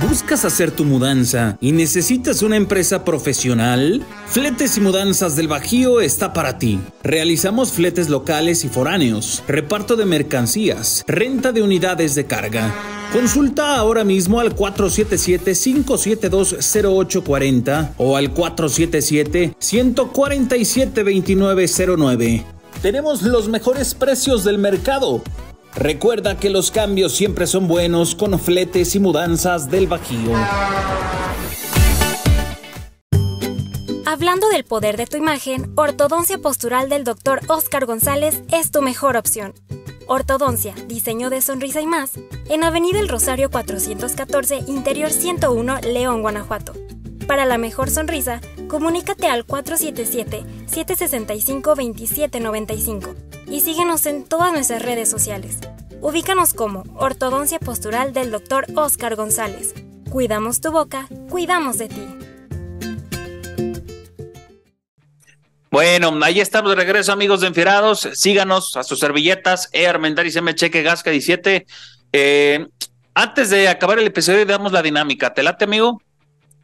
¿Buscas hacer tu mudanza y necesitas una empresa profesional? Fletes y Mudanzas del Bajío está para ti. Realizamos fletes locales y foráneos, reparto de mercancías, renta de unidades de carga. Consulta ahora mismo al 477-572-0840 o al 477-147-2909. Tenemos los mejores precios del mercado. Recuerda que los cambios siempre son buenos con fletes y mudanzas del Bajío. Hablando del poder de tu imagen, Ortodoncia Postural del Dr. Oscar González es tu mejor opción. ortodoncia, diseño de sonrisa y más, en Avenida El Rosario 414, Interior 101, León, Guanajuato. Para la mejor sonrisa, comunícate al 477-765-2795 y síguenos en todas nuestras redes sociales. Ubícanos como Ortodoncia Postural del Dr. Oscar González. Cuidamos tu boca, cuidamos de ti. Bueno, ahí estamos de regreso, amigos de Enfierados. Síganos a sus servilletas, E. Armendaris M. Cheque Gasca 17. Eh, antes de acabar el episodio, damos la dinámica. ¿Te late, amigo?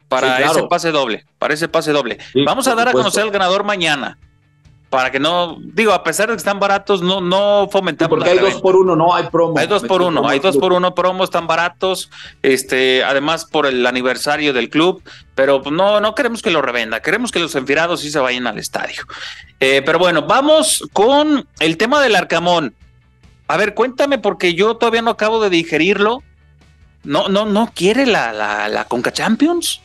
Para Sí, claro. ese pase doble. Para ese pase doble. Sí, Vamos a dar a conocer al ganador mañana. Para que no, digo, a pesar de que están baratos, no, no fomentamos Porque la hay dos por uno, no hay promo. Hay dos por uno, hay dos por uno promos están baratos, este, además por el aniversario del club, pero no, no queremos que lo revenda, queremos que los enfirados sí se vayan al estadio. Eh, pero bueno, vamos con el tema del Arcamón. A ver, cuéntame, porque yo todavía no acabo de digerirlo. No, no, no quiere la, la, la Conca Champions.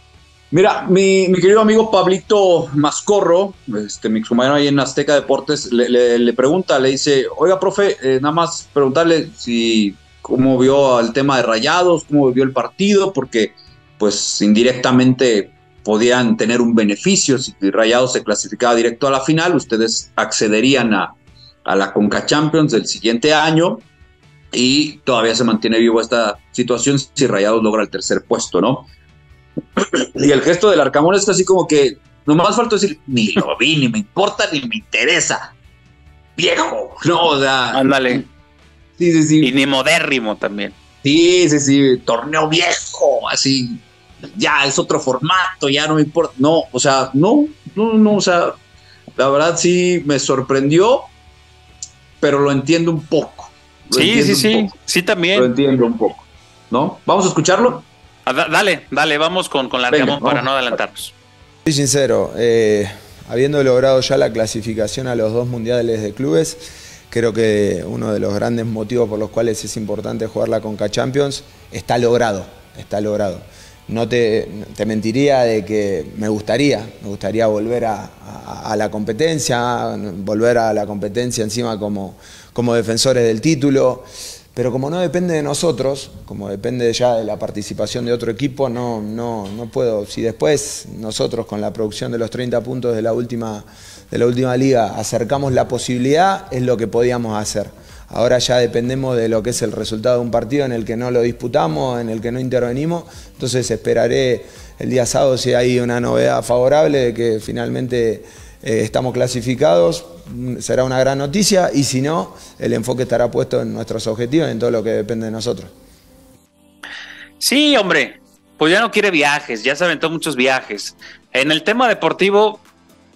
Mira, mi, querido amigo Pablito Mascorro, este, mi excompañero ahí en Azteca Deportes, le, pregunta, le dice, oiga, profe, eh, nada más preguntarle si cómo vio el tema de Rayados, cómo vio el partido, porque pues indirectamente podían tener un beneficio si Rayados se clasificaba directo a la final, ustedes accederían a, a la Conca Champions del siguiente año y todavía se mantiene vivo esta situación si Rayados logra el tercer puesto, ¿no? Y el gesto del Arcamón es así como que nomás falta decir, ni lo vi, ni me importa, ni me interesa. Viejo, no, o sea. Ándale. Sí, sí, sí. Y ni modérrimo también. Sí, sí, sí. Torneo viejo, así. Ya es otro formato, ya no me importa. No, o sea, no, no, no, o sea, la verdad sí me sorprendió, pero lo entiendo un poco. Lo Sí, sí, sí, poco, sí Lo también. entiendo un poco. ¿No? ¿Vamos a escucharlo? Ah, da- Dale, dale, vamos con, con la Venga, para no adelantarnos. Soy sincero, eh, habiendo logrado ya la clasificación a los dos mundiales de clubes, creo que uno de los grandes motivos por los cuales es importante jugar la Conca Champions está logrado, está logrado. No te, te mentiría de que me gustaría, me gustaría volver a, a- a la competencia, volver a la competencia encima como, como defensores del título. Pero como no depende de nosotros, como depende ya de la participación de otro equipo, no, no, no puedo. Si después nosotros con la producción de los 30 puntos de la última, de la última liga acercamos la posibilidad, es lo que podíamos hacer. Ahora ya dependemos de lo que es el resultado de un partido en el que no lo disputamos, en el que no intervenimos. Entonces esperaré el día sábado si hay una novedad favorable de que finalmente eh, estamos clasificados, mm, será una gran noticia y si no, el enfoque estará puesto en nuestros objetivos, en todo lo que depende de nosotros. Sí, hombre, pues ya no quiere viajes, ya se aventó muchos viajes. En el tema deportivo,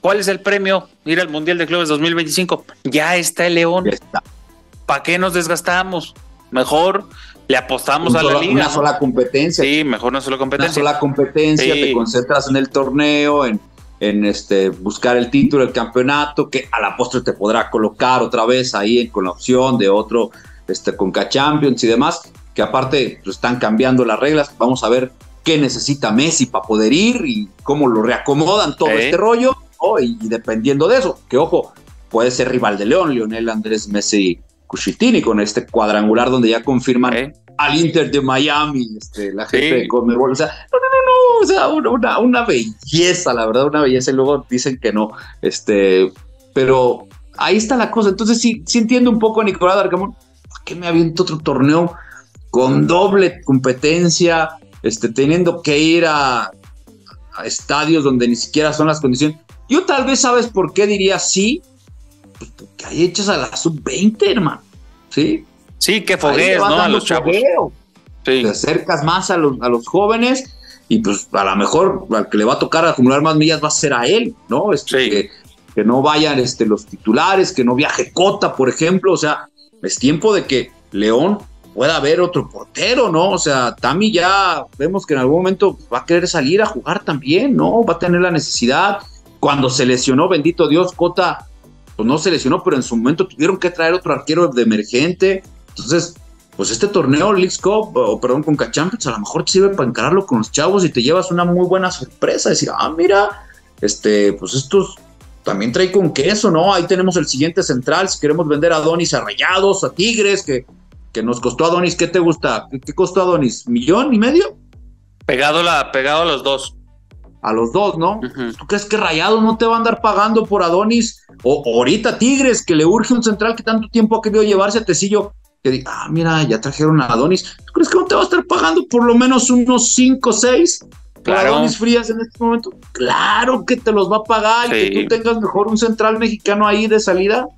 ¿cuál es el premio? Ir al Mundial de Clubes 2025. Ya está el León. ¿Para qué nos desgastamos? Mejor le apostamos Un a la sola- liga. una ¿no? sola competencia. Sí, mejor una sola una competencia. sola competencia, Sí. te concentras en el torneo, en, en este, buscar el título, el campeonato, que a la postre te podrá colocar otra vez ahí con la opción de otro este, Conca Champions y demás, que aparte pues, están cambiando las reglas. Vamos a ver qué necesita Messi para poder ir y cómo lo reacomodan todo este rollo, ¿no? y, y dependiendo de eso, que ojo, puede ser rival de León, Lionel Andrés Messi. Cuchitini con este cuadrangular donde ya confirman ¿Eh? Al Inter de Miami, este, la gente Sí. de Conmebol, o sea, no, no, no, no, o sea, una, belleza, la verdad, una belleza, y luego dicen que no, este, pero ahí está la cosa, entonces sí, sí entiendo un poco a Nicolás Arcamón, ¿por qué me aviento otro torneo con doble competencia, este, teniendo que ir a, a estadios donde ni siquiera son las condiciones? Yo tal vez sabes por qué diría sí, pues porque ahí echas a la sub-20, hermano, ¿sí? Sí, que foguees, ¿no? A los chavos. Sí. te acercas más a los, a los jóvenes y pues a lo mejor al que le va a tocar acumular más millas va a ser a él, ¿no? Este, Sí. que, que no vayan este, los titulares, que no viaje Cota, por ejemplo, o sea, es tiempo de que León pueda haber otro portero, ¿no? O sea, Tami ya vemos que en algún momento va a querer salir a jugar también, ¿no? Va a tener la necesidad. Cuando se lesionó, bendito Dios, Cota, pues no se lesionó, pero en su momento tuvieron que traer otro arquero de emergente. Entonces, pues este torneo, Leagues Cup, o perdón, con Champions, a lo mejor te sirve para encararlo con los chavos y te llevas una muy buena sorpresa. Decir, ah, mira, este, pues estos también trae con queso, ¿no? Ahí tenemos el siguiente central, si queremos vender a Donis a Rayados, a Tigres, que, que nos costó a Donis, ¿qué te gusta? ¿Qué, costó a Donis? ¿Millón y medio? Pegado, la, pegado a los dos. A los dos, ¿no? ¿Tú crees que Rayados no te va a andar pagando por Adonis? O, ahorita Tigres, que le urge un central que tanto tiempo ha querido llevarse a Tecillo, que diga, ah, mira, ya trajeron a Adonis. ¿Tú crees que no te va a estar pagando por lo menos unos 5 o 6? Claro. Frías en este momento. Claro que te los va a pagar y que tú tengas mejor un central mexicano ahí de salida.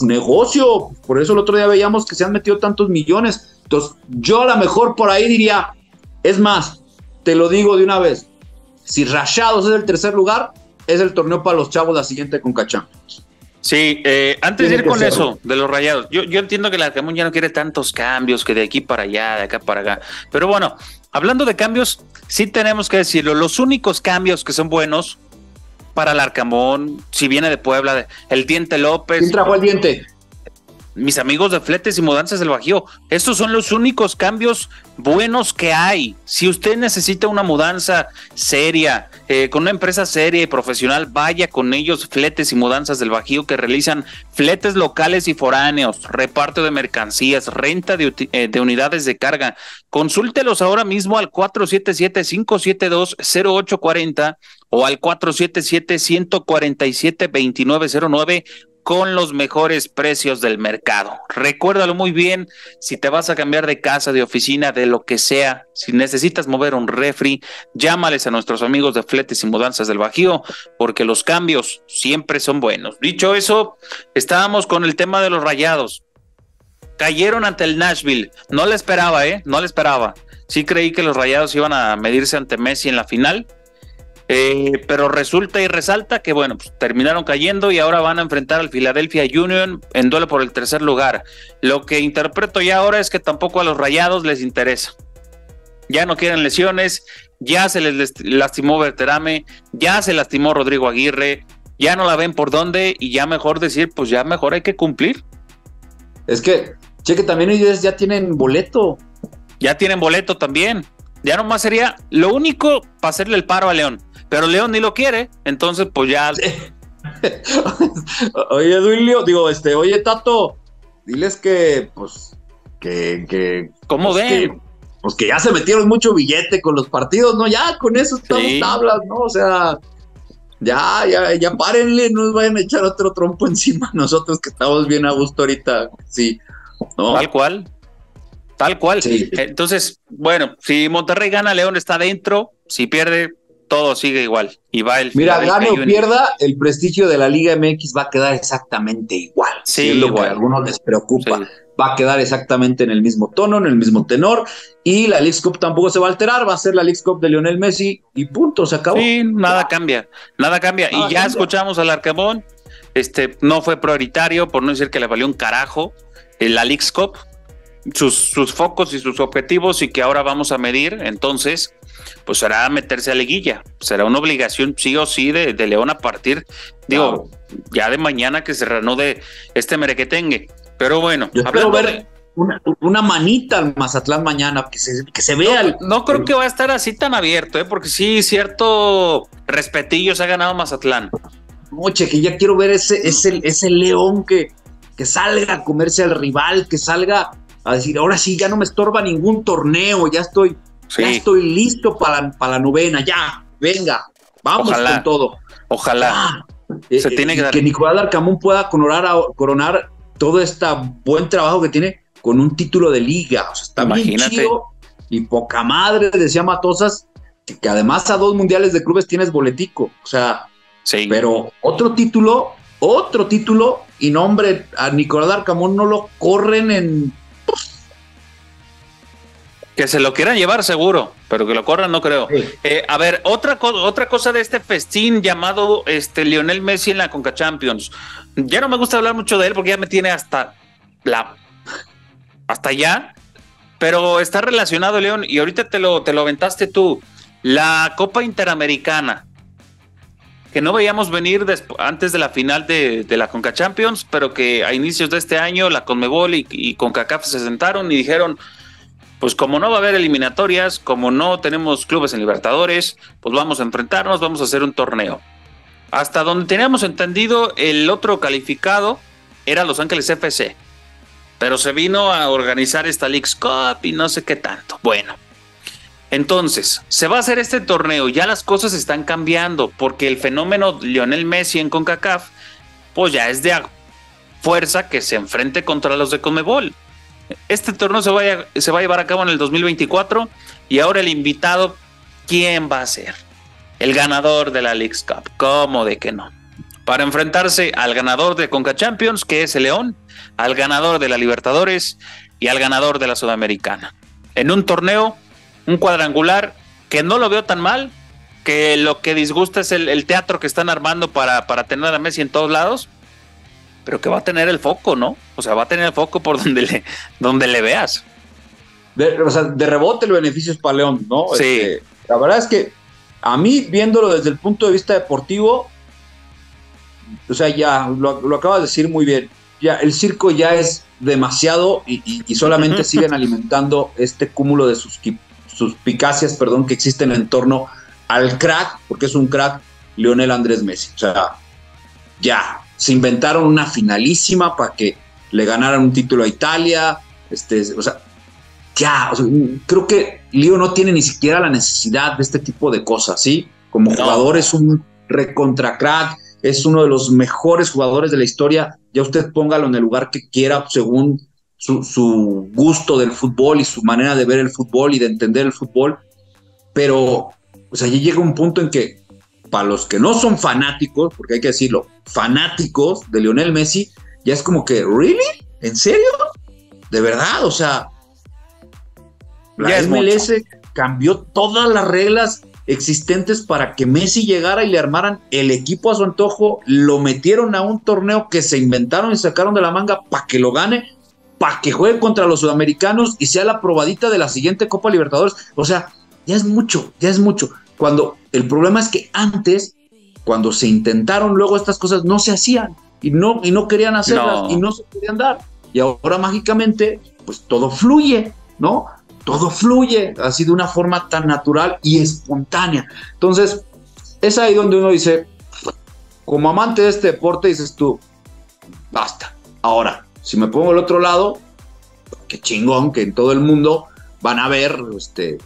Negocio. Por eso el otro día veíamos que se han metido tantos millones. Entonces, yo a lo mejor por ahí diría, es más, te lo digo de una vez. Si Rayados es el tercer lugar, es el torneo para los chavos la siguiente con Cachán. Sí, eh, antes de ir con eso, de los rayados, yo, yo entiendo que la Arcamón ya no quiere tantos cambios que de aquí para allá, de acá para acá. Pero bueno, hablando de cambios, sí tenemos que decirlo, los únicos cambios que son buenos para el Arcamón, si viene de Puebla, el Diente López. ¿Quién trajo el Diente? Mis amigos de Fletes y Mudanzas del Bajío, estos son los únicos cambios buenos que hay. Si usted necesita una mudanza seria, eh, con una empresa seria y profesional, vaya con ellos, Fletes y Mudanzas del Bajío, que realizan fletes locales y foráneos, reparto de mercancías, renta de, eh, de unidades de carga. Consúltelos ahora mismo al 477-572-0840 o al 477-147-2909 con los mejores precios del mercado. Recuérdalo muy bien, si te vas a cambiar de casa, de oficina, de lo que sea, si necesitas mover un refri, llámales a nuestros amigos de Fletes y Mudanzas del Bajío, porque los cambios siempre son buenos. Dicho eso, estábamos con el tema de los rayados. Cayeron ante el Nashville. No le esperaba, ¿eh? No le esperaba. Sí creí que los rayados iban a medirse ante Messi en la final eh, pero resulta y resalta que, bueno, pues, terminaron cayendo y ahora van a enfrentar al Philadelphia Union en duelo por el tercer lugar. Lo que interpreto ya ahora es que tampoco a los rayados les interesa. Ya no quieren lesiones, ya se les lastimó Berterame, ya se lastimó Rodrigo Aguirre, ya no la ven por dónde y ya mejor decir, pues ya mejor hay que cumplir. Es que, cheque, también ellos ya tienen boleto. Ya tienen boleto también. Ya nomás sería lo único para hacerle el paro a León pero León ni lo quiere, entonces pues ya. oye, Duilio, digo, este, oye, Tato, diles que, pues, que, que. ¿Cómo pues, ven? pues que ya se metieron mucho billete con los partidos, ¿no? Ya con eso estamos tablas, ¿no? O sea, ya, ya, ya párenle, no nos vayan a echar otro trompo encima nosotros que estamos bien a gusto ahorita, sí. Tal cual. Tal cual. Sí. Entonces, bueno, si Monterrey gana, León está dentro. Si pierde, todo sigue igual. Y va el Mira, gane o pierda, el prestigio de la Liga MX va a quedar exactamente igual. Sí, es lo que a algunos les preocupa. Va a quedar exactamente en el mismo tono, en el mismo tenor. Y la League Cup tampoco se va a alterar. Va a ser la League Cup de Lionel Messi y punto, se acabó. Sí, nada cambia. Nada cambia. y ya escuchamos al Arcamón. Este no fue prioritario, por no decir que le valió un carajo en la League Cup. Sus, sus focos y sus objetivos y que ahora vamos a medir. Entonces, pues será meterse a liguilla. Será una obligación sí o sí de, León a partir, digo, ya de mañana que se reanude este merequetengue. Pero bueno, Yo espero ver una, manita al Mazatlán mañana, que se, que se vea. No, creo que va a estar así tan abierto, ¿eh? porque sí, cierto respetillo se ha ganado Mazatlán. Noche, que ya quiero ver ese, ese, ese León que, que salga a comerse al rival, que salga a decir, ahora sí, ya no me estorba ningún torneo, ya estoy ya estoy listo para, para la novena, ya, venga, vamos con todo. Ojalá. Se eh, tiene que, que Nicolás Arcamón pueda coronar, coronar todo este buen trabajo que tiene con un título de liga. O sea, está Imagínate. bien chido y poca madre, decía Matosas, que, además a dos mundiales de clubes tienes boletico. O sea, sí. pero otro título, otro título, y nombre a Nicolás Arcamón no lo corren en que se lo quieran llevar seguro, pero que lo corran no creo. Eh, a ver, otra, otra cosa de este festín llamado este Lionel Messi en la Conca Champions. Ya no me gusta hablar mucho de él porque ya me tiene hasta la hasta allá, pero está relacionado León y ahorita te lo te lo aventaste tú. La Copa Interamericana que no veíamos venir antes de la final de, la Conca Champions, pero que a inicios de este año la Conmebol y, y CONCACAF se sentaron y dijeron, pues como no va a haber eliminatorias, como no tenemos clubes en Libertadores, pues vamos a enfrentarnos, vamos a hacer un torneo. Hasta donde teníamos entendido, el otro calificado era Los Ángeles FC. Pero se vino a organizar esta League's Cup y no sé qué tanto. Bueno, entonces, se va a hacer este torneo, ya las cosas están cambiando, porque el fenómeno Lionel Messi en CONCACAF, pues ya es de fuerza que se enfrente contra los de Comebol. Este torneo se va, a, llevar a cabo en el 2024 y ahora el invitado, ¿quién va a ser? El ganador de la League's Cup. ¿Cómo de que no? Para enfrentarse al ganador de Conca Champions, que es el León, al ganador de la Libertadores y al ganador de la Sudamericana. En un torneo un cuadrangular que no lo veo tan mal, que lo que disgusta es el, teatro que están armando para tener a Messi en todos lados, pero que va a tener el foco, ¿no? O sea, va a tener el foco por donde le, donde le veas. De, o sea, de rebote el beneficio es para León, ¿no? Sí. Este, la verdad es que a mí, viéndolo desde el punto de vista deportivo, o sea, ya lo, lo acabas de decir muy bien. Ya, el circo ya es demasiado y, solamente siguen alimentando este cúmulo de sus suspicacias, perdón, que existen en torno al crack, porque es un crack, Lionel Andrés Messi. O sea, ya, se inventaron una finalísima para que le ganaran un título a Italia, este, o sea, ya, creo que Leo no tiene ni siquiera la necesidad de este tipo de cosas, ¿sí? Como jugador es un recontra crack, es uno de los mejores jugadores de la historia, ya usted póngalo en el lugar que quiera según su, gusto del fútbol y su manera de ver el fútbol y de entender el fútbol, pero o sea, ya llega un punto en que para los que no son fanáticos, porque hay que decirlo, fanáticos de Lionel Messi, ya es como que, ¿really? ¿En serio? ¿De verdad? O sea, la MLS cambió todas las reglas existentes para que Messi llegara y le armaran el equipo a su antojo, lo metieron a un torneo que se inventaron y sacaron de la manga para que lo gane para que juegue contra los sudamericanos y sea la probadita de la siguiente Copa Libertadores. O sea, ya es mucho, ya es mucho. Cuando el problema es que antes, cuando se intentaron luego estas cosas, no se hacían y no, y no querían hacerlas y no se querían dar. Y ahora mágicamente, pues todo fluye, ¿no? Todo fluye así de una forma tan natural y espontánea. Entonces, es ahí donde uno dice, como amante de este deporte, dices tú, basta. Ahora, si me pongo al otro lado, qué chingón que en todo el mundo van a ver este,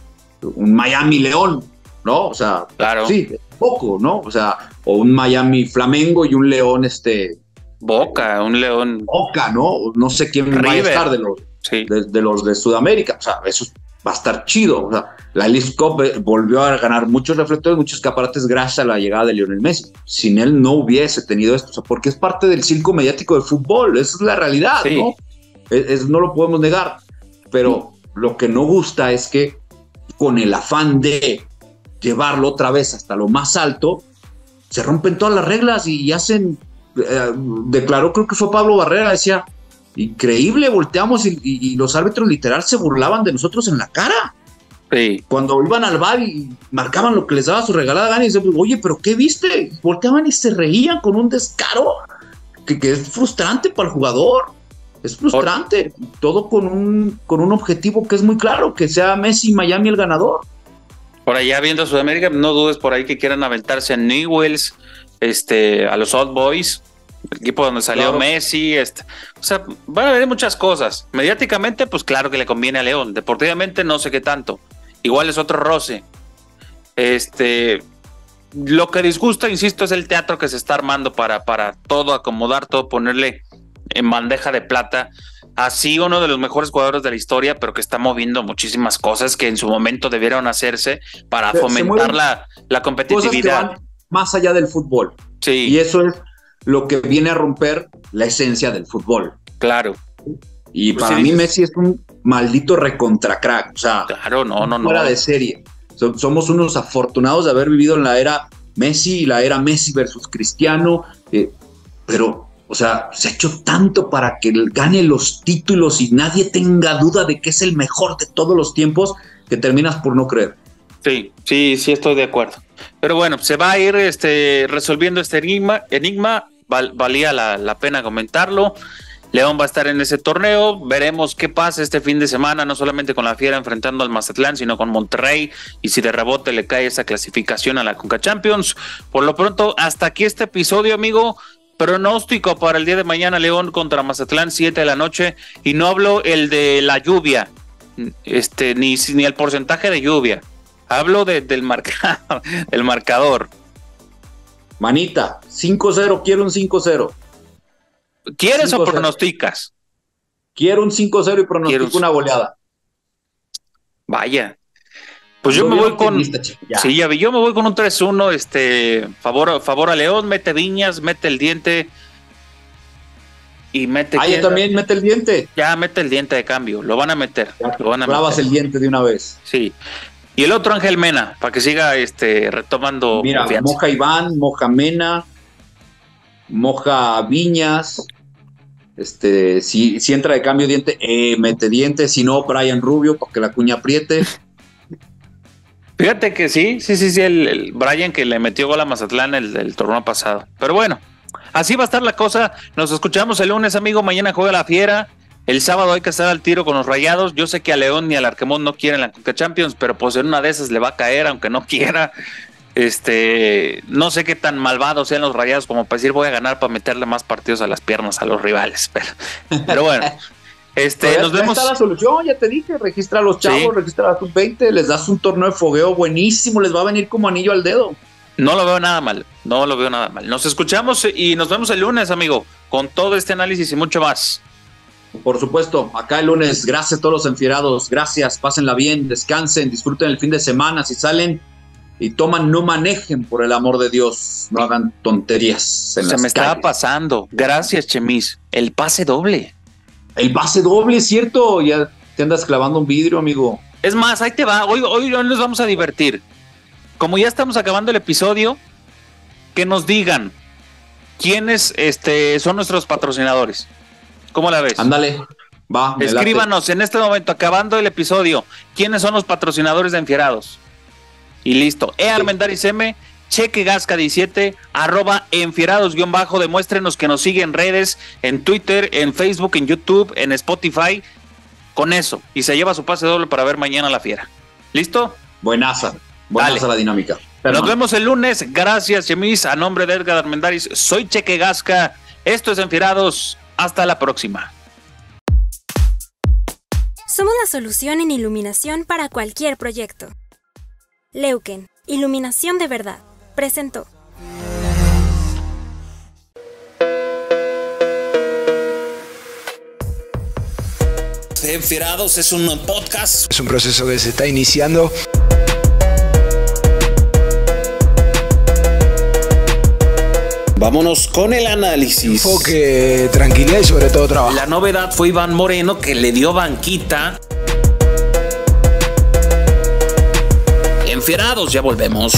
un Miami León, ¿no? O sea, claro. sí, poco, ¿no? O sea, o un Miami Flamengo y un León, este. Boca, un León. Boca, ¿no? No sé quién va a estar de los, de, los de Sudamérica. O sea, eso va a estar chido. O sea, la League Cup eh, volvió a ganar muchos reflectores, muchos escaparates gracias a la llegada de Lionel Messi. Sin él no hubiese tenido esto, o sea, porque es parte del circo mediático del fútbol, esa es la realidad, ¿no? no lo podemos negar, pero lo que no gusta es que con el afán de llevarlo otra vez hasta lo más alto, se rompen todas las reglas y hacen, eh, declaró creo que fue Pablo Barrera, decía, increíble, volteamos y los árbitros literal se burlaban de nosotros en la cara. Cuando iban al bar y marcaban lo que les daba su regalada gana y decían, oye, pero ¿qué viste? Volteaban y se reían con un descaro que, es frustrante para el jugador. Es frustrante. Todo con un, con un objetivo que es muy claro, que sea Messi y Miami el ganador. Por allá viendo Sudamérica, no dudes por ahí que quieran aventarse a Newells, este, a los Old Boys, el equipo donde salió Messi, este, o sea, van a haber muchas cosas. Mediáticamente, pues claro que le conviene a León. Deportivamente, no sé qué tanto. Igual es otro roce. Este, lo que disgusta, insisto, es el teatro que se está armando para, para todo acomodar, todo ponerle en bandeja de plata. Así uno de los mejores jugadores de la historia, pero que está moviendo muchísimas cosas que en su momento debieron hacerse para fomentar la, la, competitividad. más allá del fútbol. Sí. Y eso es lo que viene a romper la esencia del fútbol. Claro. Y pues para mí Messi es un maldito recontra crack, o sea, claro, no, no, fuera de serie. somos unos afortunados de haber vivido en la era Messi, la era Messi versus Cristiano, eh, pero, o sea, se ha hecho tanto para que gane los títulos y nadie tenga duda de que es el mejor de todos los tiempos, que terminas por no creer. Sí, sí, sí, estoy de acuerdo. Pero bueno, se va a ir este, resolviendo este enigma. enigma valía la, la pena comentarlo. León va a estar en ese torneo. Veremos qué pasa este fin de semana, no solamente con la Fiera enfrentando al Mazatlán, sino con Monterrey. Y si de rebote le cae esa clasificación a la Conca Champions. Por lo pronto, hasta aquí este episodio, amigo. Pronóstico para el día de mañana, León contra Mazatlán, 7 de la noche. Y no hablo el de la lluvia, este, ni, ni el porcentaje de lluvia. Hablo de, del, marca, del marcador. Manita, 5-0, quiero un 5-0. ¿Quieres o pronosticas? Quiero un 5-0 y pronostico una goleada. Vaya. Pues yo, me voy con. Sí, ya vi, yo me voy con un 3-1. Este, favor, favor a León, mete Viñas, mete el diente. Y mete. Ah, ya también mete el diente. Ya mete el diente de cambio. Lo van a meter. lo van a clavas el diente de una vez. Sí. Y el otro Ángel Mena, para que siga este, retomando. Mira, moja Iván, moja Mena, moja Viñas. Este, si, si entra de cambio diente, eh, mete diente, si no, Brian Rubio, para que la cuña apriete. Fíjate que sí, sí, sí, sí, el, Brian que le metió gol a Mazatlán el, torneo pasado. Pero bueno, así va a estar la cosa. Nos escuchamos el lunes, amigo. Mañana juega la fiera. El sábado hay que estar al tiro con los rayados. Yo sé que a León ni al Arquemón no quieren la Coca Champions, pero pues en una de esas le va a caer, aunque no quiera. Este, no sé qué tan malvados sean los rayados como para decir voy a ganar para meterle más partidos a las piernas a los rivales. Pero, pero bueno, este, nos vemos. está la solución, ya te dije, registra a los chavos, registra a tus 20, les das un torneo de fogueo buenísimo, les va a venir como anillo al dedo. No lo veo nada mal, no lo veo nada mal. Nos escuchamos y nos vemos el lunes, amigo, con todo este análisis y mucho más. Por supuesto, acá el lunes, gracias a todos los enfierados, gracias, pásenla bien, descansen, disfruten el fin de semana, si salen y toman, no manejen por el amor de Dios, no hagan tonterías. Se me estaba pasando, gracias Chemis, el pase doble. El pase doble, cierto, ya te andas clavando un vidrio, amigo. Es más, ahí te va, hoy, hoy nos vamos a divertir. Como ya estamos acabando el episodio, que nos digan quiénes este, son nuestros patrocinadores. ¿Cómo la ves? Ándale, va. Escríbanos en este momento, acabando el episodio, quiénes son los patrocinadores de Enfierados. Y listo. E Armendaris M, Cheque Gasca 17, arroba enfierados guion bajo, demuéstrenos que nos sigue en redes, en Twitter, en Facebook, en YouTube, en Spotify, con eso. Y se lleva su pase doble para ver mañana la fiera. ¿Listo? Buenaza, buenaza la dinámica. Nos vemos el lunes. Gracias, Chemis. A nombre de Edgar Armendaris, soy Cheque Gasca. Esto es Enfierados. Hasta la próxima. Somos la solución en iluminación para cualquier proyecto. Leuken, Iluminación de Verdad, presentó. Enfierados es un podcast. Es un proceso que se está iniciando. Vámonos con el análisis. Enfoque, tranquilidad y sobre todo trabajo. La novedad fue Iván Moreno que le dio banquita. Enfierados, ya volvemos.